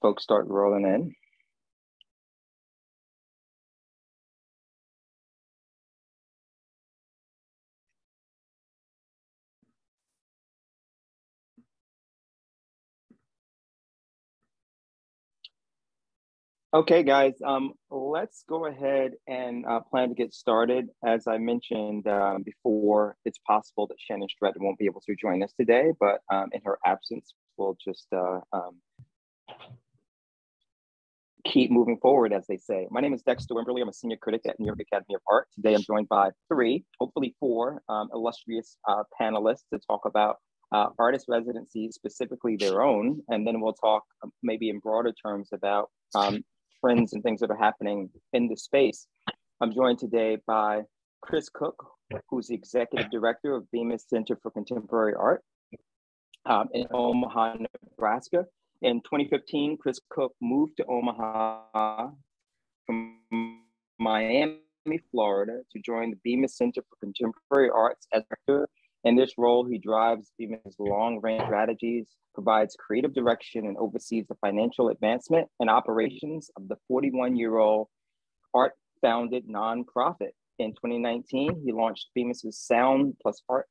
folks start rolling in. Okay, guys, um, let's go ahead and uh, plan to get started. As I mentioned um, before, it's possible that Shannon Stratton won't be able to join us today, but um, in her absence, we'll just uh, um, keep moving forward, as they say. My name is Dexter Wimberly. I'm a senior critic at New York Academy of Art. Today, I'm joined by three, hopefully four, um, illustrious uh, panelists to talk about uh, artist residencies, specifically their own, and then we'll talk um, maybe in broader terms about um, trends and things that are happening in the space. I'm joined today by Chris Cook, who's the executive director of Bemis Center for Contemporary Art um, in Omaha, Nebraska. In 2015, Chris Cook moved to Omaha from Miami, Florida to join the Bemis Center for Contemporary Arts as director in this role, he drives Bemis long range strategies, provides creative direction, and oversees the financial advancement and operations of the 41 year old art founded nonprofit. In 2019, he launched Bemis's Sound Plus Art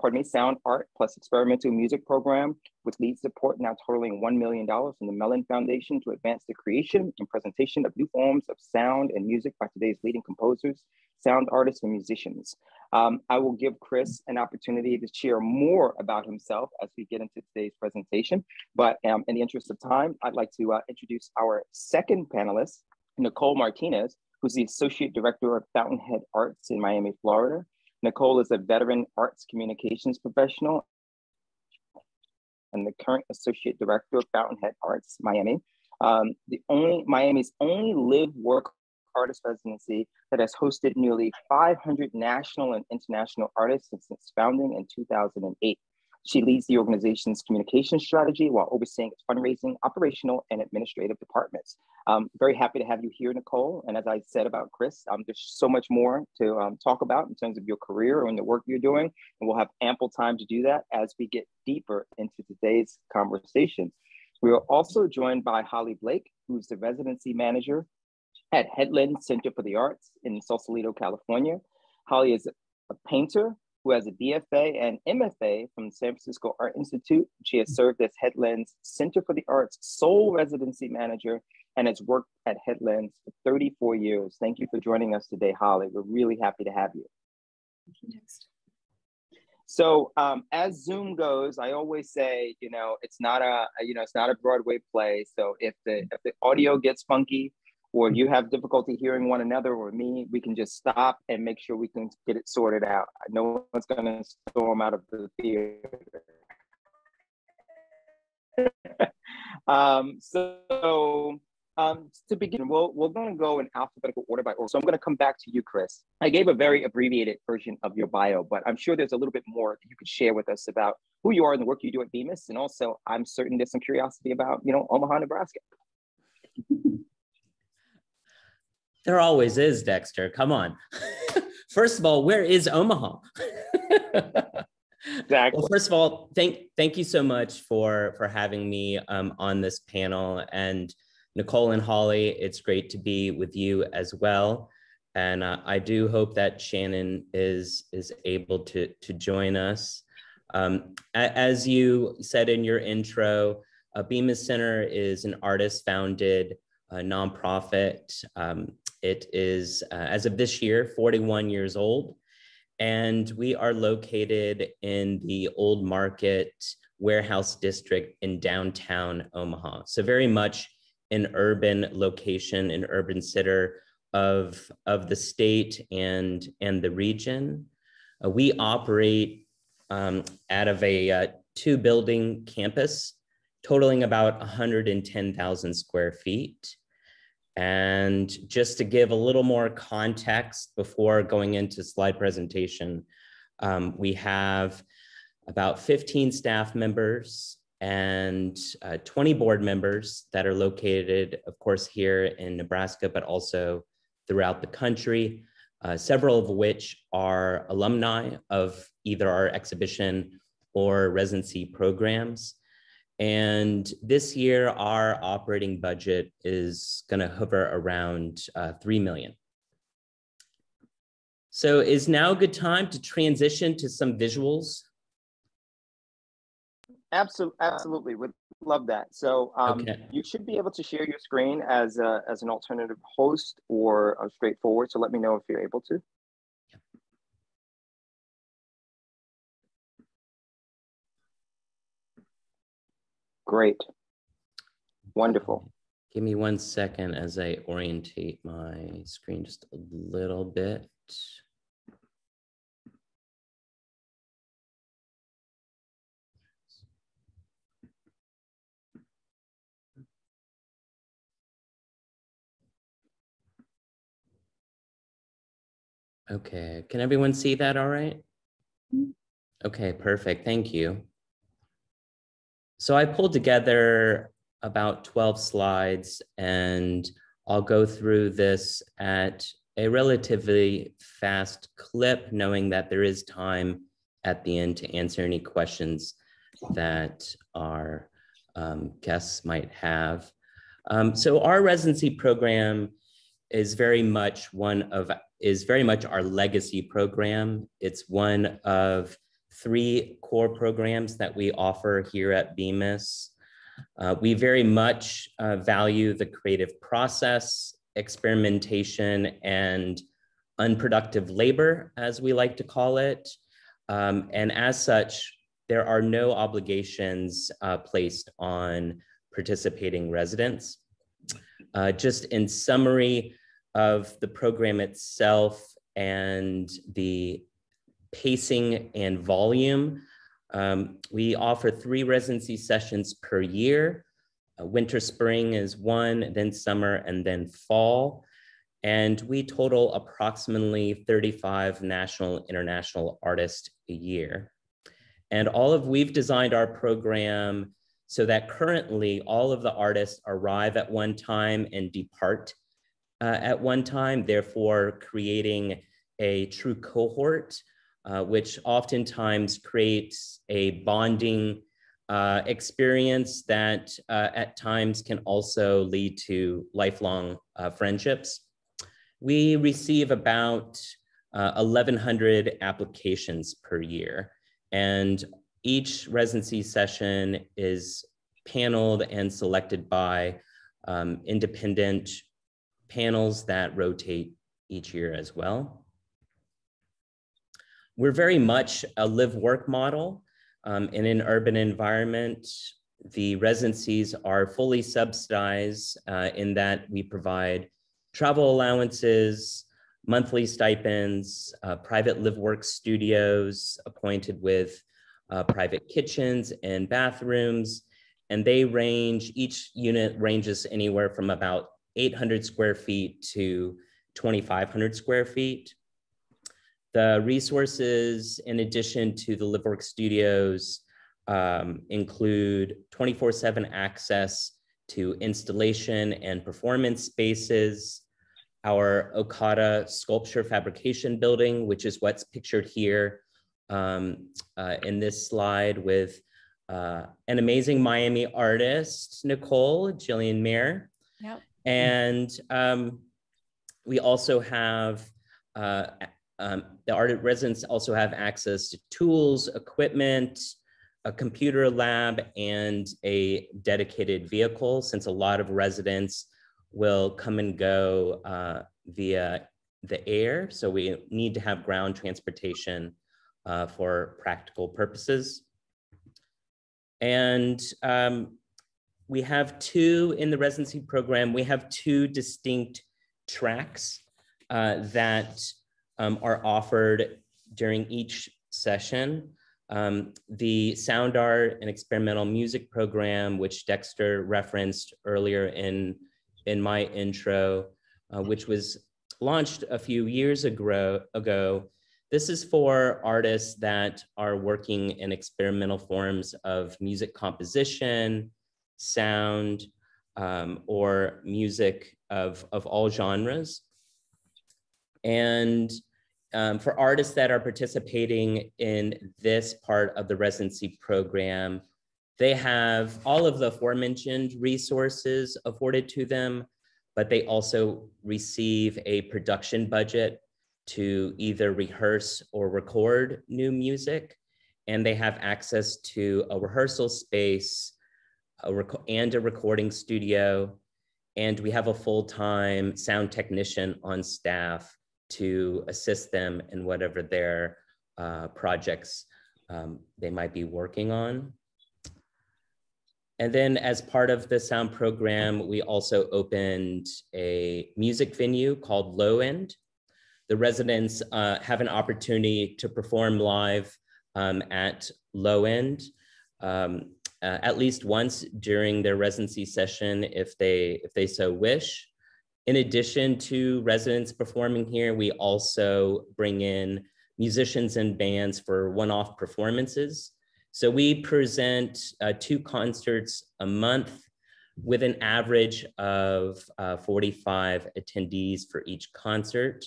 pardon me, Sound Art plus Experimental Music Program, with lead support now totaling $1 million from the Mellon Foundation to advance the creation and presentation of new forms of sound and music by today's leading composers, sound artists, and musicians. Um, I will give Chris an opportunity to share more about himself as we get into today's presentation. But um, in the interest of time, I'd like to uh, introduce our second panelist, Nicole Martinez, who's the Associate Director of Fountainhead Arts in Miami, Florida. Nicole is a veteran arts communications professional and the current associate director of Fountainhead Arts Miami. Um, the only Miami's only live work artist residency that has hosted nearly 500 national and international artists since its founding in 2008. She leads the organization's communication strategy while overseeing its fundraising, operational, and administrative departments. Um, very happy to have you here, Nicole. And as I said about Chris, um, there's so much more to um, talk about in terms of your career and the work you're doing. And we'll have ample time to do that as we get deeper into today's conversation. We are also joined by Holly Blake, who's the residency manager at Headland Center for the Arts in Sausalito, California. Holly is a painter who has a BFA and MFA from the San Francisco Art Institute. She has served as Headlands Center for the Arts sole residency manager and has worked at Headlands for 34 years. Thank you for joining us today, Holly. We're really happy to have you. Next. So um, as Zoom goes, I always say, you know, it's not a, you know, it's not a Broadway play. So if the if the audio gets funky, or you have difficulty hearing one another or me, we can just stop and make sure we can get it sorted out. No one's going to storm out of the theater. um, so um, to begin, we'll, we're going to go in alphabetical order by order. So I'm going to come back to you, Chris. I gave a very abbreviated version of your bio, but I'm sure there's a little bit more you could share with us about who you are and the work you do at Bemis. And also, I'm certain there's some curiosity about, you know, Omaha, Nebraska. There always is, Dexter. Come on. first of all, where is Omaha? exactly. Well, first of all, thank thank you so much for for having me um, on this panel. And Nicole and Holly, it's great to be with you as well. And uh, I do hope that Shannon is is able to to join us. Um, as you said in your intro, uh, Bemis Center is an artist founded uh, nonprofit. Um, it is, uh, as of this year, 41 years old. And we are located in the Old Market Warehouse District in downtown Omaha. So, very much an urban location, an urban center of, of the state and, and the region. Uh, we operate um, out of a uh, two building campus totaling about 110,000 square feet. And just to give a little more context before going into slide presentation, um, we have about 15 staff members and uh, 20 board members that are located, of course, here in Nebraska, but also throughout the country, uh, several of which are alumni of either our exhibition or residency programs. And this year, our operating budget is going to hover around uh, 3 million. So is now a good time to transition to some visuals? Absolutely, absolutely. Would love that. So um, okay. you should be able to share your screen as a, as an alternative host or straightforward. So let me know if you're able to. Great. Wonderful. Give me one second as I orientate my screen just a little bit. Okay, can everyone see that all right? Mm-hmm. Okay, perfect, thank you. So I pulled together about 12 slides and I'll go through this at a relatively fast clip, knowing that there is time at the end to answer any questions that our um, guests might have. Um, so our residency program is very much one of is very much our legacy program. It's one of three core programs that we offer here at Bemis. Uh, we very much uh, value the creative process, experimentation, and unproductive labor, as we like to call it. Um, and as such, there are no obligations uh, placed on participating residents. Uh, just in summary of the program itself and the pacing and volume. Um, we offer three residency sessions per year. Uh, winter, spring is one, then summer, and then fall. And we total approximately 35 national, international artists a year. And all of, we've designed our program so that currently all of the artists arrive at one time and depart uh, at one time, therefore creating a true cohort uh, which oftentimes creates a bonding uh, experience that uh, at times can also lead to lifelong uh, friendships. We receive about 1,100 uh, applications per year, and each residency session is paneled and selected by um, independent panels that rotate each year as well. We're very much a live work model um, in an urban environment. The residencies are fully subsidized uh, in that we provide travel allowances, monthly stipends, uh, private live work studios appointed with uh, private kitchens and bathrooms. And they range, each unit ranges anywhere from about 800 square feet to 2,500 square feet. The resources, in addition to the LiveWork studios, um, include 24 7 access to installation and performance spaces, our Okada sculpture fabrication building, which is what's pictured here um, uh, in this slide with uh, an amazing Miami artist, Nicole Jillian Mayer. Yep. And um, we also have uh, um, the art residents also have access to tools, equipment, a computer lab, and a dedicated vehicle since a lot of residents will come and go uh, via the air. So we need to have ground transportation uh, for practical purposes. And um, we have two in the residency program, we have two distinct tracks uh, that um, are offered during each session. Um, the sound art and experimental music program, which Dexter referenced earlier in, in my intro, uh, which was launched a few years ago, ago. This is for artists that are working in experimental forms of music composition, sound, um, or music of, of all genres. And um, for artists that are participating in this part of the residency program, they have all of the aforementioned resources afforded to them, but they also receive a production budget to either rehearse or record new music. And they have access to a rehearsal space a and a recording studio. And we have a full time sound technician on staff to assist them in whatever their uh, projects um, they might be working on. And then as part of the sound program, we also opened a music venue called Low End. The residents uh, have an opportunity to perform live um, at Low End um, uh, at least once during their residency session if they, if they so wish. In addition to residents performing here, we also bring in musicians and bands for one-off performances. So we present uh, two concerts a month with an average of uh, 45 attendees for each concert.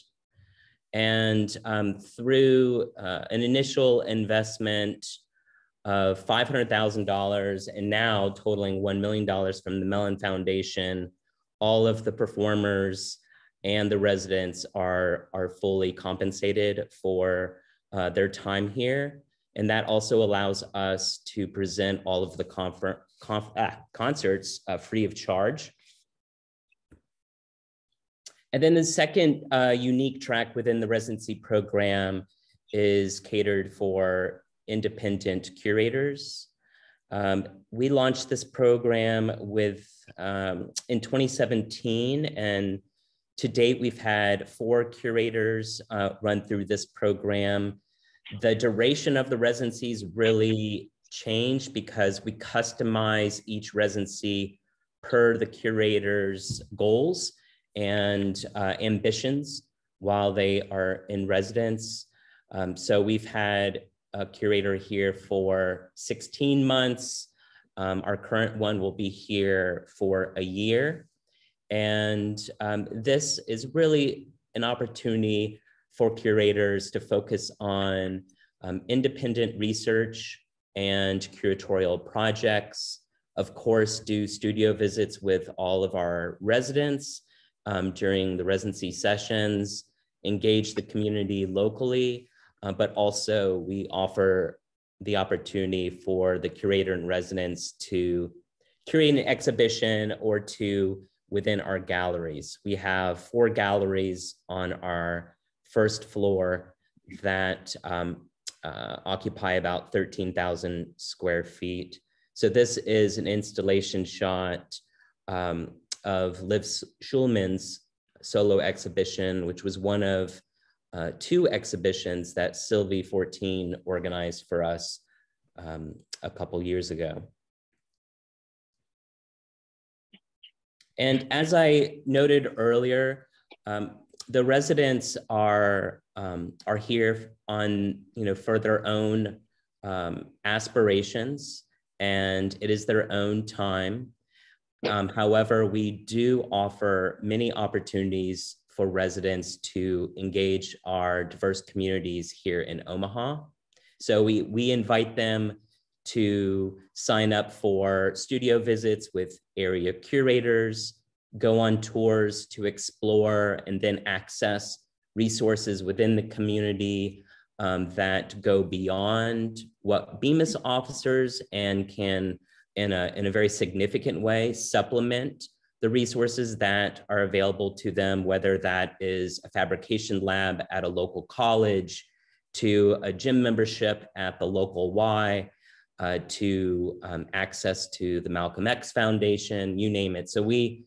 And um, through uh, an initial investment of $500,000 and now totaling $1 million from the Mellon Foundation, all of the performers and the residents are, are fully compensated for uh, their time here. And that also allows us to present all of the confer- conf- ah, concerts uh, free of charge. And then the second uh, unique track within the residency program is catered for independent curators. Um, we launched this program with um, in 2017, and to date, we've had four curators uh, run through this program. The duration of the residencies really changed because we customize each residency per the curator's goals and uh, ambitions while they are in residence. Um, so we've had a curator here for 16 months. Um, our current one will be here for a year. And um, this is really an opportunity for curators to focus on um, independent research and curatorial projects. Of course, do studio visits with all of our residents um, during the residency sessions, engage the community locally, uh, but also we offer the opportunity for the curator and residents to curate an exhibition or two within our galleries. We have four galleries on our first floor that um, uh, occupy about 13,000 square feet. So this is an installation shot um, of Liv Schulman's solo exhibition, which was one of uh, two exhibitions that Sylvie Fortin organized for us um, a couple years ago. And as I noted earlier, um, the residents are, um, are here on, you know, for their own um, aspirations and it is their own time. Um, however, we do offer many opportunities for residents to engage our diverse communities here in Omaha. So we, we invite them to sign up for studio visits with area curators, go on tours to explore and then access resources within the community um, that go beyond what Bemis officers and can, in a, in a very significant way, supplement the resources that are available to them, whether that is a fabrication lab at a local college, to a gym membership at the local Y, uh, to um, access to the Malcolm X Foundation, you name it. So we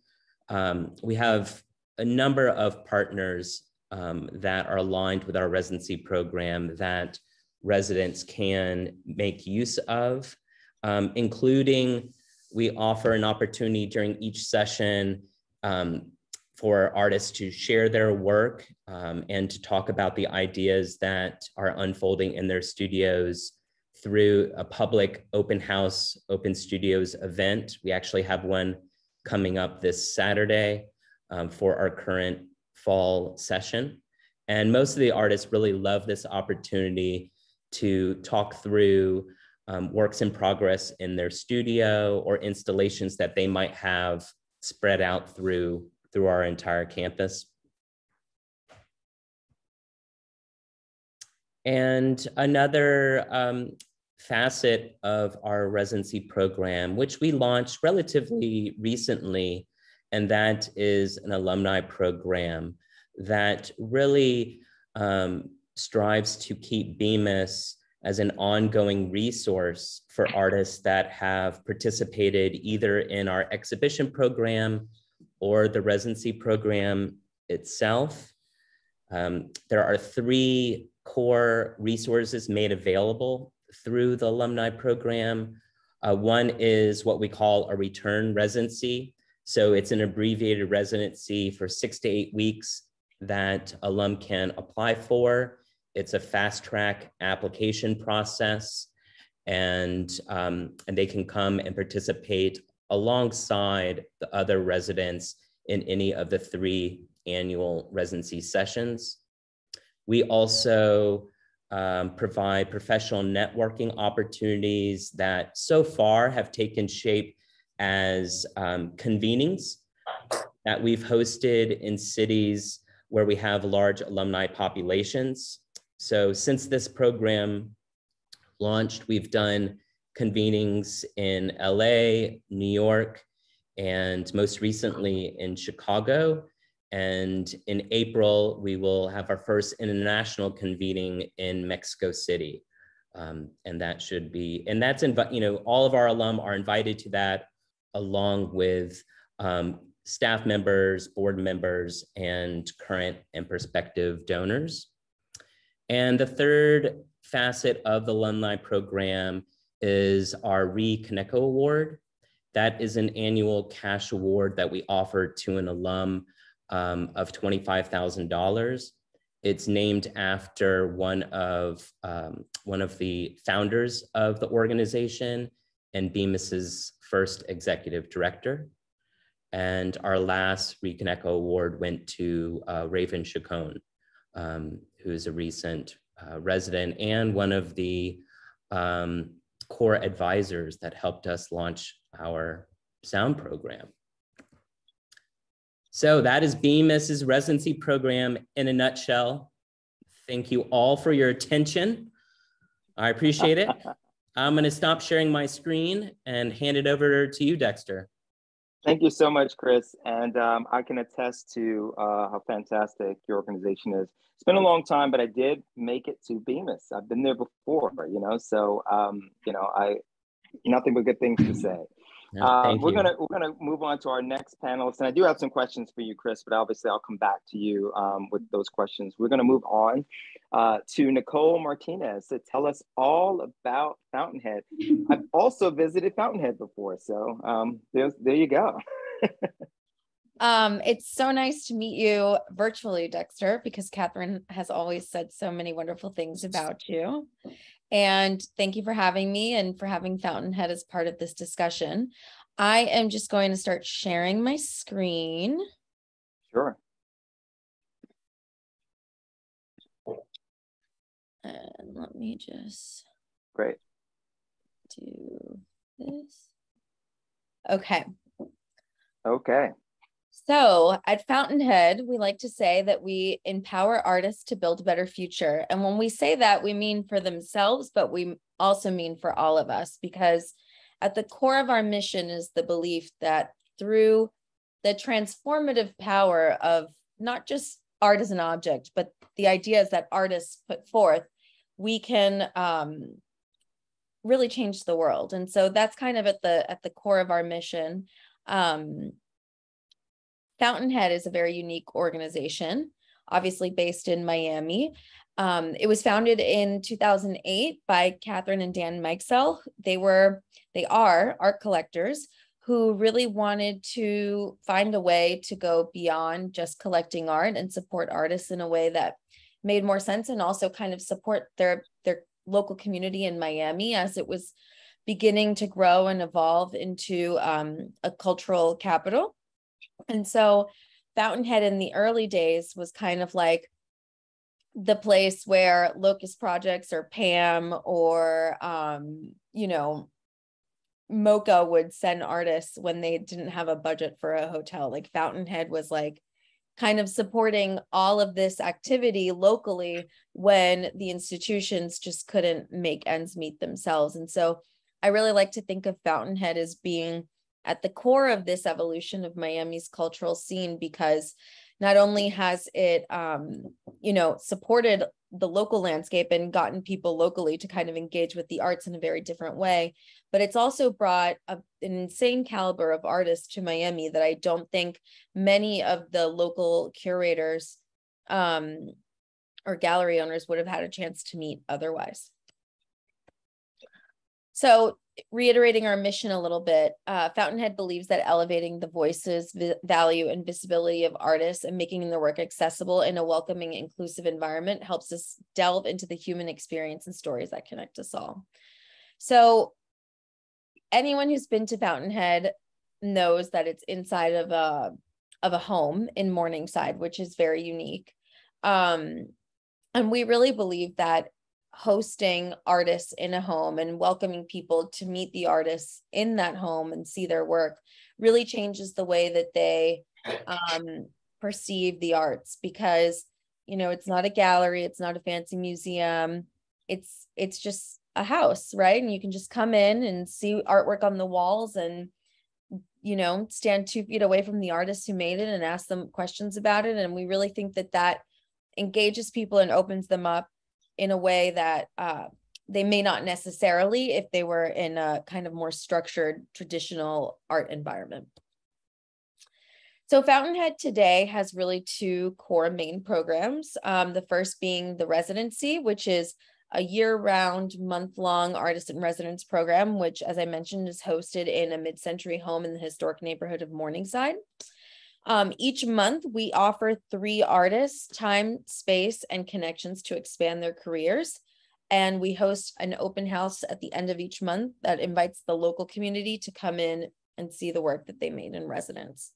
um, we have a number of partners um, that are aligned with our residency program that residents can make use of, um, including we offer an opportunity during each session um, for artists to share their work um, and to talk about the ideas that are unfolding in their studios through a public open house, open studios event. We actually have one coming up this Saturday um, for our current fall session. And most of the artists really love this opportunity to talk through um, works in progress in their studio or installations that they might have spread out through, through our entire campus. And another um, facet of our residency program, which we launched relatively recently, and that is an alumni program that really um, strives to keep Bemis as an ongoing resource for artists that have participated either in our exhibition program or the residency program itself. Um, there are three core resources made available through the alumni program. Uh, one is what we call a return residency. So it's an abbreviated residency for six to eight weeks that alum can apply for. It's a fast track application process and, um, and they can come and participate alongside the other residents in any of the three annual residency sessions. We also um, provide professional networking opportunities that so far have taken shape as um, convenings that we've hosted in cities where we have large alumni populations. So since this program launched, we've done convenings in LA, New York, and most recently in Chicago. And in April, we will have our first international convening in Mexico City. Um, and that should be, and that's, invi- you know, all of our alum are invited to that along with um, staff members, board members, and current and prospective donors. And the third facet of the alumni program is our Ree Kaneko Award. That is an annual cash award that we offer to an alum um, of $25,000. It's named after one of, um, one of the founders of the organization and Bemis's first executive director. And our last Ree Kaneko Award went to uh, Raven Chacon, um, who's a recent uh, resident and one of the um, core advisors that helped us launch our sound program. So that is Bemis's residency program in a nutshell. Thank you all for your attention. I appreciate it. I'm going to stop sharing my screen and hand it over to you, Dexter. Thank you so much, Chris. And um, I can attest to uh, how fantastic your organization is. It's been a long time, but I did make it to Bemis. I've been there before, you know, so, um, you know, I, nothing but good things to say. No, uh, we're you. gonna we're gonna move on to our next panelist, and I do have some questions for you, Chris. But obviously, I'll come back to you um, with those questions. We're gonna move on uh, to Nicole Martinez to tell us all about Fountainhead. I've also visited Fountainhead before, so um, there's there you go. Um, it's so nice to meet you virtually, Dexter, because Kathryn has always said so many wonderful things about you. And thank you for having me and for having Fountainhead as part of this discussion. I am just going to start sharing my screen. Sure. And let me just Great. do this. Okay. Okay. So at Fountainhead, we like to say that we empower artists to build a better future. And when we say that, we mean for themselves, but we also mean for all of us, because at the core of our mission is the belief that through the transformative power of not just art as an object, but the ideas that artists put forth, we can um, really change the world. And so that's kind of at the at the core of our mission. Um, Fountainhead is a very unique organization, obviously based in Miami. Um, it was founded in 2008 by Kathryn and Dan Mikesell. They were, they are art collectors who really wanted to find a way to go beyond just collecting art and support artists in a way that made more sense and also kind of support their their local community in Miami as it was beginning to grow and evolve into um, a cultural capital. And so Fountainhead in the early days was kind of like the place where Locust Projects or PAMM or um, you know, MoCA would send artists when they didn't have a budget for a hotel. Like Fountainhead was like kind of supporting all of this activity locally when the institutions just couldn't make ends meet themselves. And so I really like to think of Fountainhead as being at the core of this evolution of Miami's cultural scene because not only has it um, you know supported the local landscape and gotten people locally to kind of engage with the arts in a very different way but it's also brought a, an insane caliber of artists to miami that i don't think many of the local curators um, or gallery owners would have had a chance to meet otherwise. So reiterating our mission a little bit, uh, Fountainhead believes that elevating the voices, vi- value, and visibility of artists and making their work accessible in a welcoming, inclusive environment helps us delve into the human experience and stories that connect us all. So, anyone who's been to Fountainhead knows that it's inside of a of a home in Morningside, which is very unique. Um, and we really believe that hosting artists in a home and welcoming people to meet the artists in that home and see their work really changes the way that they um, perceive the arts because you know it's not a gallery it's not a fancy museum it's it's just a house right? And you can just come in and see artwork on the walls and you know stand two feet away from the artist who made it and ask them questions about it. And we really think that that engages people and opens them up in a way that uh, they may not necessarily if they were in a kind of more structured traditional art environment. So Fountainhead today has really two core main programs. Um, the first being the residency, which is a year-round, month-long artist in residence program, which, as I mentioned, is hosted in a mid-century home in the historic neighborhood of Morningside. Um, each month, we offer three artists time, space, and connections to expand their careers. And we host an open house at the end of each month that invites the local community to come in and see the work that they made in residence.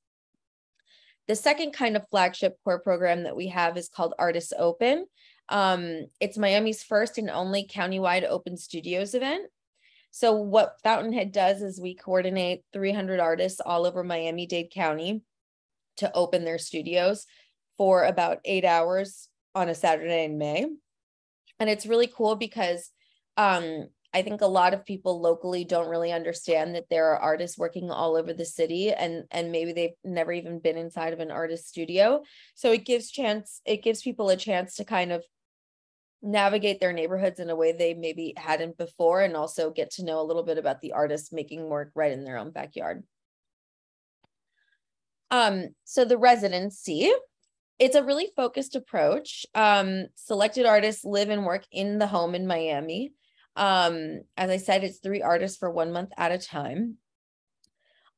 The second kind of flagship core program that we have is called Artists Open. Um, it's Miami's first and only countywide open studios event. So, what Fountainhead does is we coordinate 300 artists all over Miami Dade County to open their studios for about eight hours on a Saturday in May. And it's really cool because um, I think a lot of people locally don't really understand that there are artists working all over the city and and maybe they've never even been inside of an artist studio. So it gives chance it gives people a chance to kind of navigate their neighborhoods in a way they maybe hadn't before and also get to know a little bit about the artists making work right in their own backyard. Um, so the residency, it's a really focused approach. Um, selected artists live and work in the home in Miami. Um, as I said, it's three artists for one month at a time.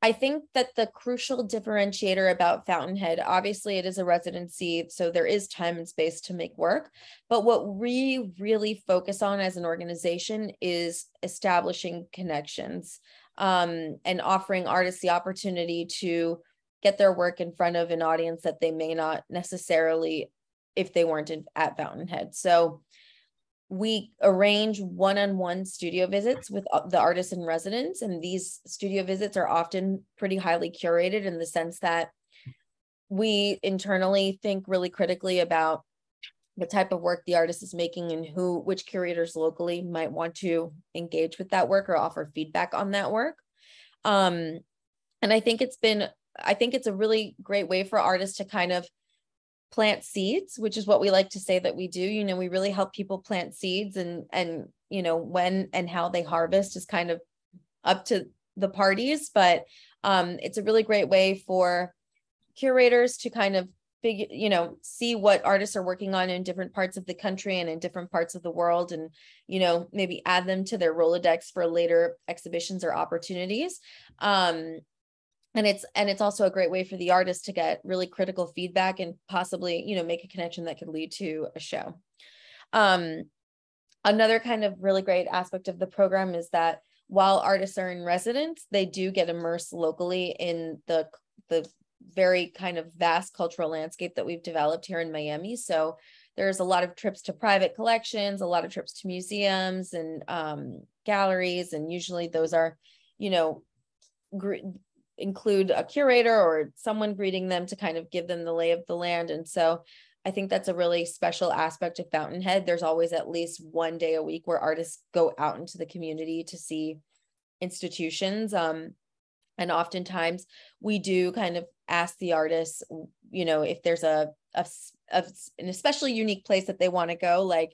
I think that the crucial differentiator about Fountainhead, obviously, it is a residency, so there is time and space to make work. But what we really focus on as an organization is establishing connections um, and offering artists the opportunity to get their work in front of an audience that they may not necessarily if they weren't in, at Fountainhead. So we arrange one-on-one studio visits with uh, the artists in residence and these studio visits are often pretty highly curated in the sense that we internally think really critically about the type of work the artist is making and who which curators locally might want to engage with that work or offer feedback on that work um, and i think it's been I think it's a really great way for artists to kind of plant seeds, which is what we like to say that we do. You know, we really help people plant seeds and and you know when and how they harvest is kind of up to the parties, but um, it's a really great way for curators to kind of figure, you know, see what artists are working on in different parts of the country and in different parts of the world, and you know, maybe add them to their Rolodex for later exhibitions or opportunities. Um, and it's and it's also a great way for the artist to get really critical feedback and possibly you know make a connection that could lead to a show. Um, another kind of really great aspect of the program is that while artists are in residence they do get immersed locally in the the very kind of vast cultural landscape that we've developed here in Miami. So there's a lot of trips to private collections, a lot of trips to museums and um, galleries, and usually those are, you know, include a curator or someone greeting them to kind of give them the lay of the land. And so I think that's a really special aspect of Fountainhead. There's always at least one day a week where artists go out into the community to see institutions. Um, and oftentimes we do kind of ask the artists, you know, if there's a, a, a an especially unique place that they want to go. Like,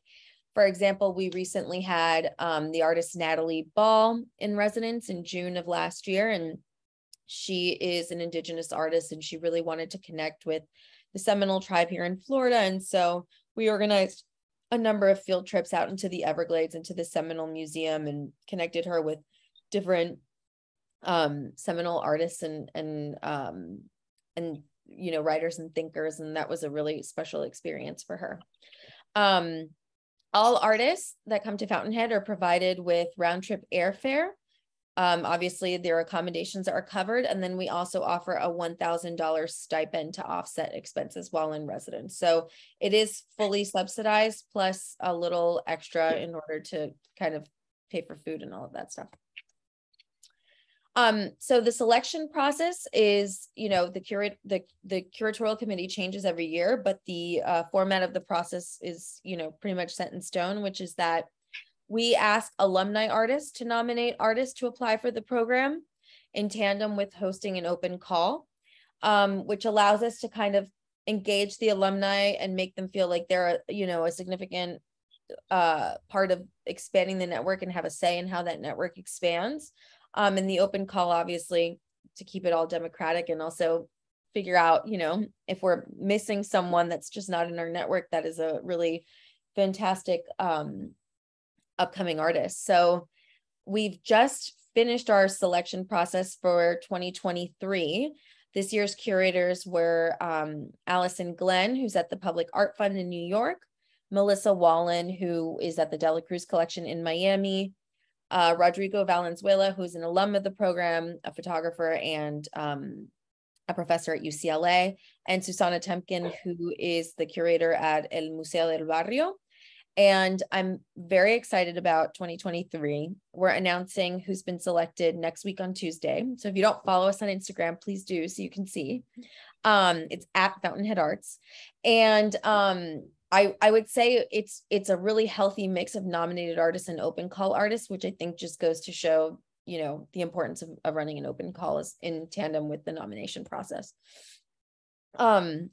for example, we recently had um, the artist Natalie Ball in residence in June of last year, and she is an indigenous artist and she really wanted to connect with the Seminole tribe here in Florida. And so we organized a number of field trips out into the Everglades, into the Seminole Museum, and connected her with different um, Seminole artists and and um, and you know writers and thinkers, and that was a really special experience for her. Um, all artists that come to Fountainhead are provided with round trip airfare um, obviously, their accommodations are covered. And then we also offer a $1,000 stipend to offset expenses while in residence. So it is fully subsidized plus a little extra in order to kind of pay for food and all of that stuff. Um, so the selection process is, you know, the curate the the curatorial committee changes every year, but the uh, format of the process is, you know, pretty much set in stone, which is that we ask alumni artists to nominate artists to apply for the program in tandem with hosting an open call, um, which allows us to kind of engage the alumni and make them feel like they're, you know, a significant uh, part of expanding the network and have a say in how that network expands. Um, and the open call, obviously, to keep it all democratic and also figure out, you know, if we're missing someone that's just not in our network, that is a really fantastic um, upcoming artists. So we've just finished our selection process for 2023. This year's curators were um, Allison Glenn, who's at the Public Art Fund in New York, Melissa Wallen, who is at the Dela Cruz Collection in Miami, uh, Rodrigo Valenzuela, who's an alum of the program, a photographer and um, a professor at UCLA, and Susanna Temkin, who is the curator at El Museo del Barrio. And I'm very excited about 2023. We're announcing who's been selected next week on Tuesday. So if you don't follow us on Instagram, please do so you can see. Um, it's at Fountainhead Arts. And um, I, I would say it's it's a really healthy mix of nominated artists and open call artists, which I think just goes to show, you know, the importance of, of running an open call is in tandem with the nomination process. Um,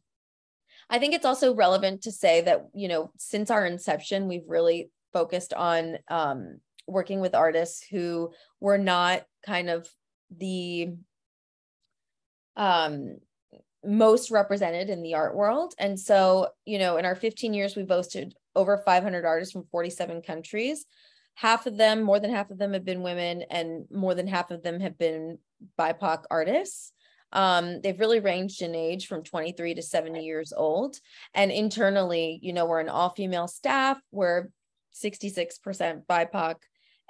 I think it's also relevant to say that, you know, since our inception, we've really focused on um, working with artists who were not kind of the um, most represented in the art world. And so, you know, in our 15 years, we've boasted over 500 artists from 47 countries. Half of them, more than half of them have been women, and more than half of them have been BIPOC artists. Um, they've really ranged in age from 23 to 70 years old. And internally, you know, we're an all female staff, we're 66% BIPOC,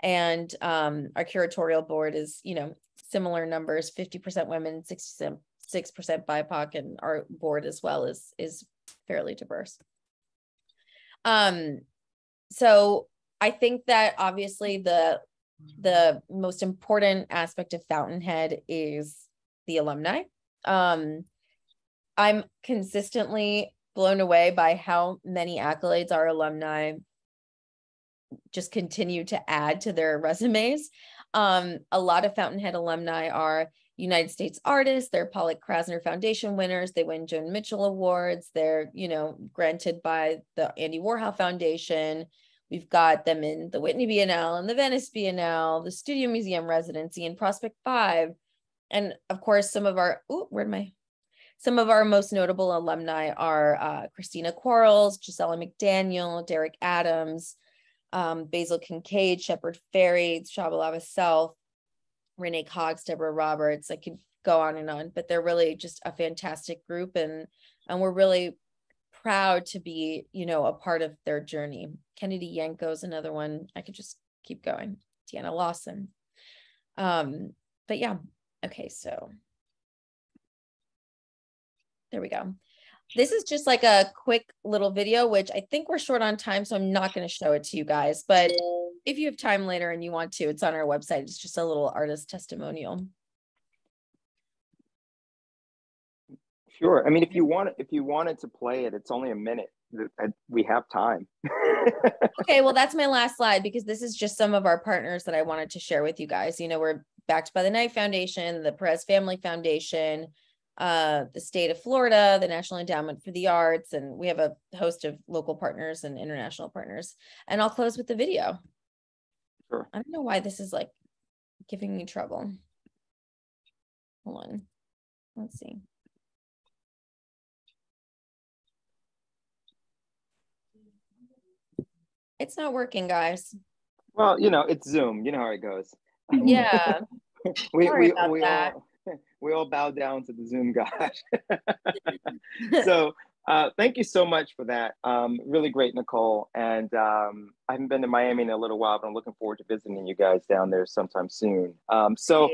and um, our curatorial board is, you know, similar numbers 50% women, 66% BIPOC, and our board as well is, is fairly diverse. Um, so I think that obviously the the most important aspect of Fountainhead is the alumni. Um, I'm consistently blown away by how many accolades our alumni just continue to add to their resumes. Um, a lot of Fountainhead alumni are United States artists. They're Pollock Krasner Foundation winners. They win Joan Mitchell Awards. They're, you know, granted by the Andy Warhol Foundation. We've got them in the Whitney Biennale and the Venice Biennale, the Studio Museum residency and Prospect Five and of course, some of our, oh, where'd my, some of our most notable alumni are uh, Christina Quarles, Gisela McDaniel, Derrick Adams, um, Basil Kincaid, Shepard Fairey, Tschabalala Self, Renee Cox, Deborah Roberts. I could go on and on, but they're really just a fantastic group, and and we're really proud to be, you know, a part of their journey. Kennedy Yanko is another one. I could just keep going. Deana Lawson. Um, but yeah, Okay, so there we go. this is just like a quick little video, which I think we're short on time, so I'm not going to show it to you guys. But if you have time later and you want to, it's on our website. It's just a little artist testimonial. Sure. I mean, if you want, if you wanted to play it, it's only a minute. We have time. okay, well, that's my last slide because this is just some of our partners that I wanted to share with you guys. You know, we're backed by the Knight Foundation, the Perez Family Foundation, uh, the state of Florida, the National Endowment for the Arts, and we have a host of local partners and international partners. And I'll close with the video. Sure. I don't know why this is like giving me trouble. Hold on. Let's see. It's not working, guys. Well, you know, it's Zoom. You know how it goes. Yeah. we Sorry we, about we that. all we all bow down to the Zoom god. so uh, thank you so much for that. Um, really great, Nicole. And um, I haven't been to Miami in a little while, but I'm looking forward to visiting you guys down there sometime soon. Um, so,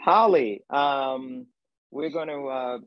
Holly, um, we're going to uh,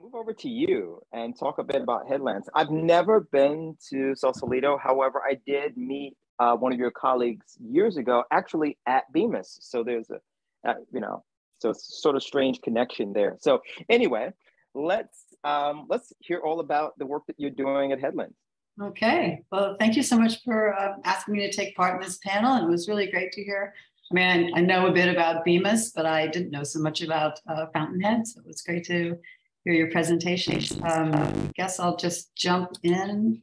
move over to you and talk a bit about Headlands. I've never been to Sausalito. However, I did meet uh, one of your colleagues years ago, actually at Bemis. So there's a, uh, you know, so sort of strange connection there. So anyway, let's um, let's hear all about the work that you're doing at Headlands. Okay. Well, thank you so much for uh, asking me to take part in this panel. It was really great to hear. I mean, I, I know a bit about Bemis, but I didn't know so much about uh, Fountainhead. So it was great to hear your presentation. Um, I guess I'll just jump in.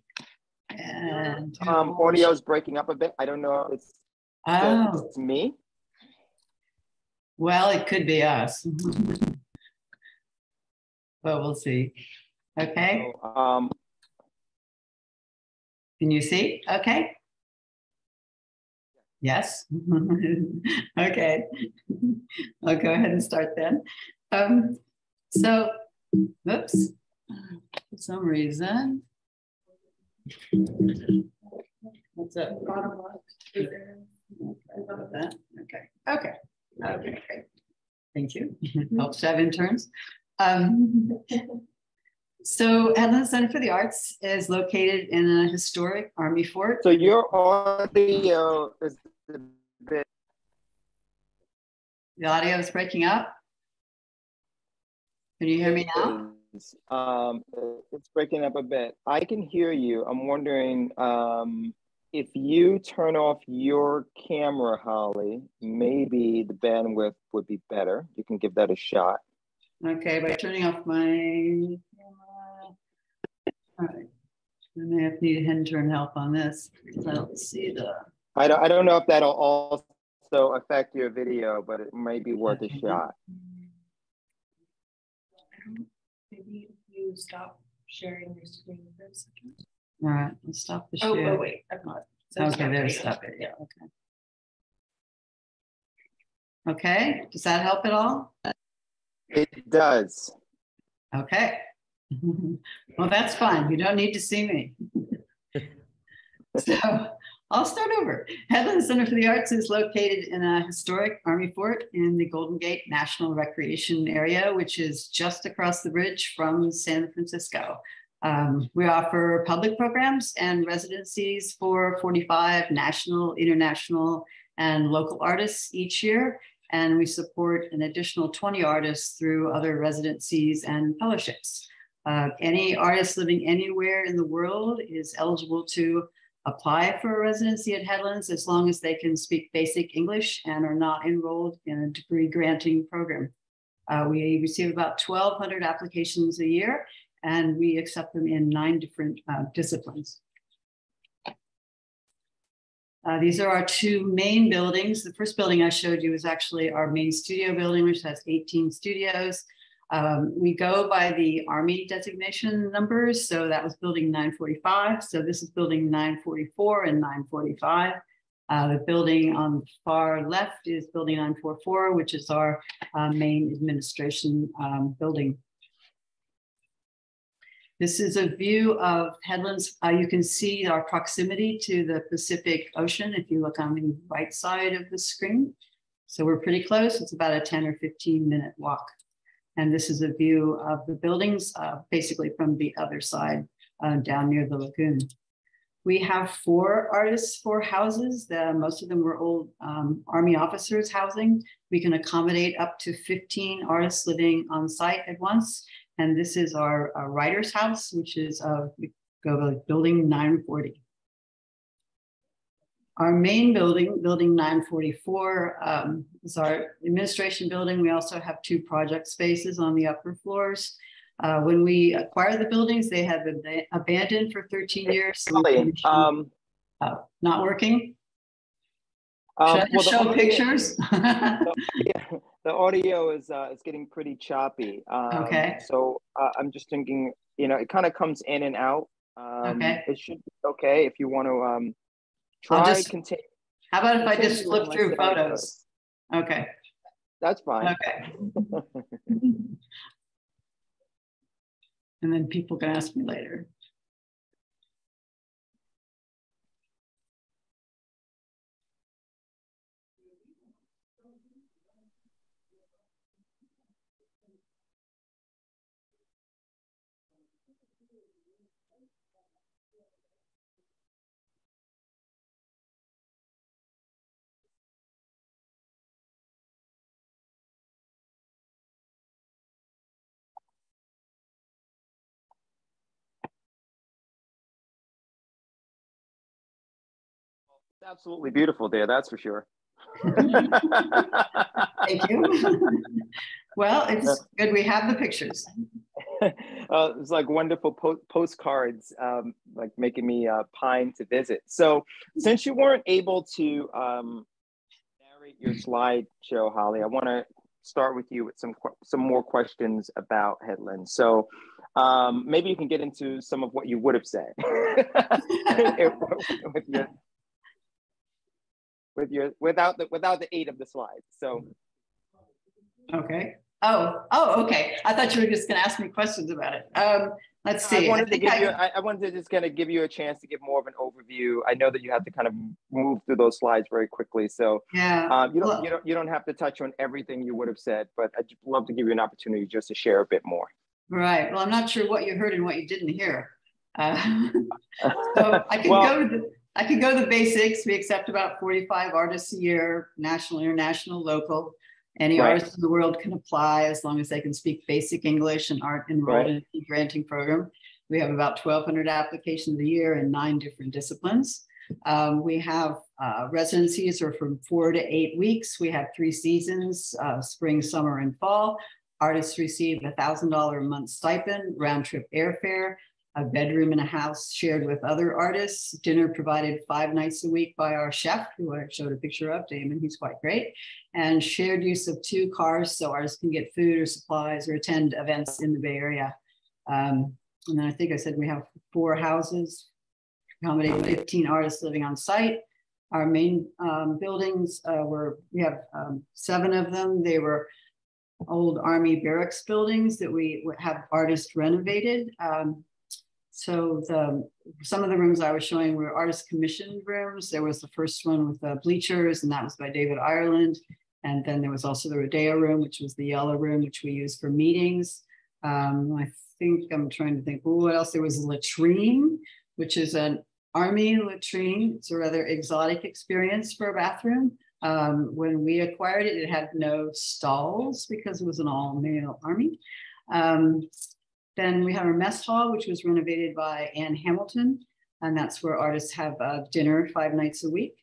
And um, audio is breaking up a bit. I don't know if it's, oh. it's me. Well, it could be us. but we'll see. Okay. So, um, Can you see? Okay. Yes. okay. I'll go ahead and start then. Um, so, oops, for some reason. What's up? Okay. Okay. Okay. Okay, great. Thank you. Helps to have interns. Um, so Headlands Center for the Arts is located in a historic army fort. So your audio is a bit. The audio is breaking up. Can you hear me now? Um, it's breaking up a bit. I can hear you. I'm wondering um, if you turn off your camera, Holly, maybe the bandwidth would be better. You can give that a shot. Okay, by turning off my camera. All right. I may have need hand turn help on this because I don't see the. I don't, I don't know if that'll also affect your video, but it might be worth a shot. Maybe you stop sharing your screen for a second. All right, let's stop the Oh, oh share. oh, wait, I'm not. So Okay, there's stop it, yeah, okay. Okay, does that help at all? It does. Okay. Well, that's fine. You don't need to see me. So I'll start over. Headlands Center for the Arts is located in a historic Army fort in the Golden Gate National Recreation Area, which is just across the bridge from San Francisco. Um, we offer public programs and residencies for 45 national, international, and local artists each year. And we support an additional 20 artists through other residencies and fellowships. Uh, any artist living anywhere in the world is eligible to apply for a residency at Headlands as long as they can speak basic English and are not enrolled in a degree granting program. Uh, we receive about 1,200 applications a year, and we accept them in nine different uh, disciplines. Uh, these are our two main buildings. The first building I showed you is actually our main studio building, which has 18 studios. Um, we go by the Army designation numbers. So that was building 945. So this is building 944 and 945. Uh, the building on the far left is building 944, which is our uh, main administration um, building. This is a view of headlands. Uh, you can see our proximity to the Pacific Ocean if you look on the right side of the screen. So we're pretty close. It's about a 10 or 15 minute walk. And this is a view of the buildings, uh, basically from the other side uh, down near the lagoon. We have four artists, four houses. The, most of them were old um, Army officers housing. We can accommodate up to 15 artists living on site at once. And this is our, our writer's house, which is uh, building 940. Our main building, building 944, um, is our administration building. We also have two project spaces on the upper floors. Uh, when we acquired the buildings, they had been abandoned for 13 years. So um, uh, not working. Um, Should I well, show audio, pictures? the, yeah, the audio is uh, is getting pretty choppy. Um, okay. So uh, I'm just thinking, you know, it kind of comes in and out. Um, okay. It should be okay if you want to um, try just, continue. How about if I just flip through photos? Okay. That's fine. Okay. and then people can ask me later. Absolutely beautiful there, that's for sure. Thank you. well, it's good we have the pictures. uh, it's like wonderful po postcards, um, like making me uh, pine to visit. So, since you weren't able to um, narrate your slideshow, Holly, I want to start with you with some some more questions about Headland. So, um, maybe you can get into some of what you would have said with your with your without the without the aid of the slides. So okay. Oh, oh, okay. I thought you were just going to ask me questions about it. Um, let's see. I wanted I to give I, you. I, I, wanted to just kind of give you a chance to give more of an overview. I know that you have to kind of move through those slides very quickly, so yeah. Um, you don't well, you don't you don't have to touch on everything you would have said, but I'd love to give you an opportunity just to share a bit more. Right. Well, I'm not sure what you heard and what you didn't hear. Uh, so I can well, go to the I could go the basics. We accept about 45 artists a year, national, international, local. Any right. artist in the world can apply as long as they can speak basic English and aren't enrolled right. in a granting program. We have about 1,200 applications a year in nine different disciplines. Um, we have uh, residencies are from four to eight weeks. We have three seasons, uh, spring, summer, and fall. Artists receive a $1,000 a month stipend, round trip airfare, a bedroom in a house shared with other artists, dinner provided five nights a week by our chef, who I showed a picture of, Damon, he's quite great, and shared use of two cars so artists can get food or supplies or attend events in the Bay Area. Um, and then I think I said we have four houses, accommodate 15 artists living on site. Our main um, buildings uh, were, we have um, seven of them. They were old Army barracks buildings that we have artists renovated. Um, so the some of the rooms I was showing were artist commissioned rooms. There was the first one with the bleachers, and that was by David Ireland. And then there was also the Rodeo room, which was the yellow room, which we use for meetings. Um, I think I'm trying to think, what else? There was a latrine, which is an army latrine. It's a rather exotic experience for a bathroom. Um, when we acquired it, it had no stalls because it was an all male army. Um, then we have our mess hall, which was renovated by Ann Hamilton, and that's where artists have uh, dinner five nights a week.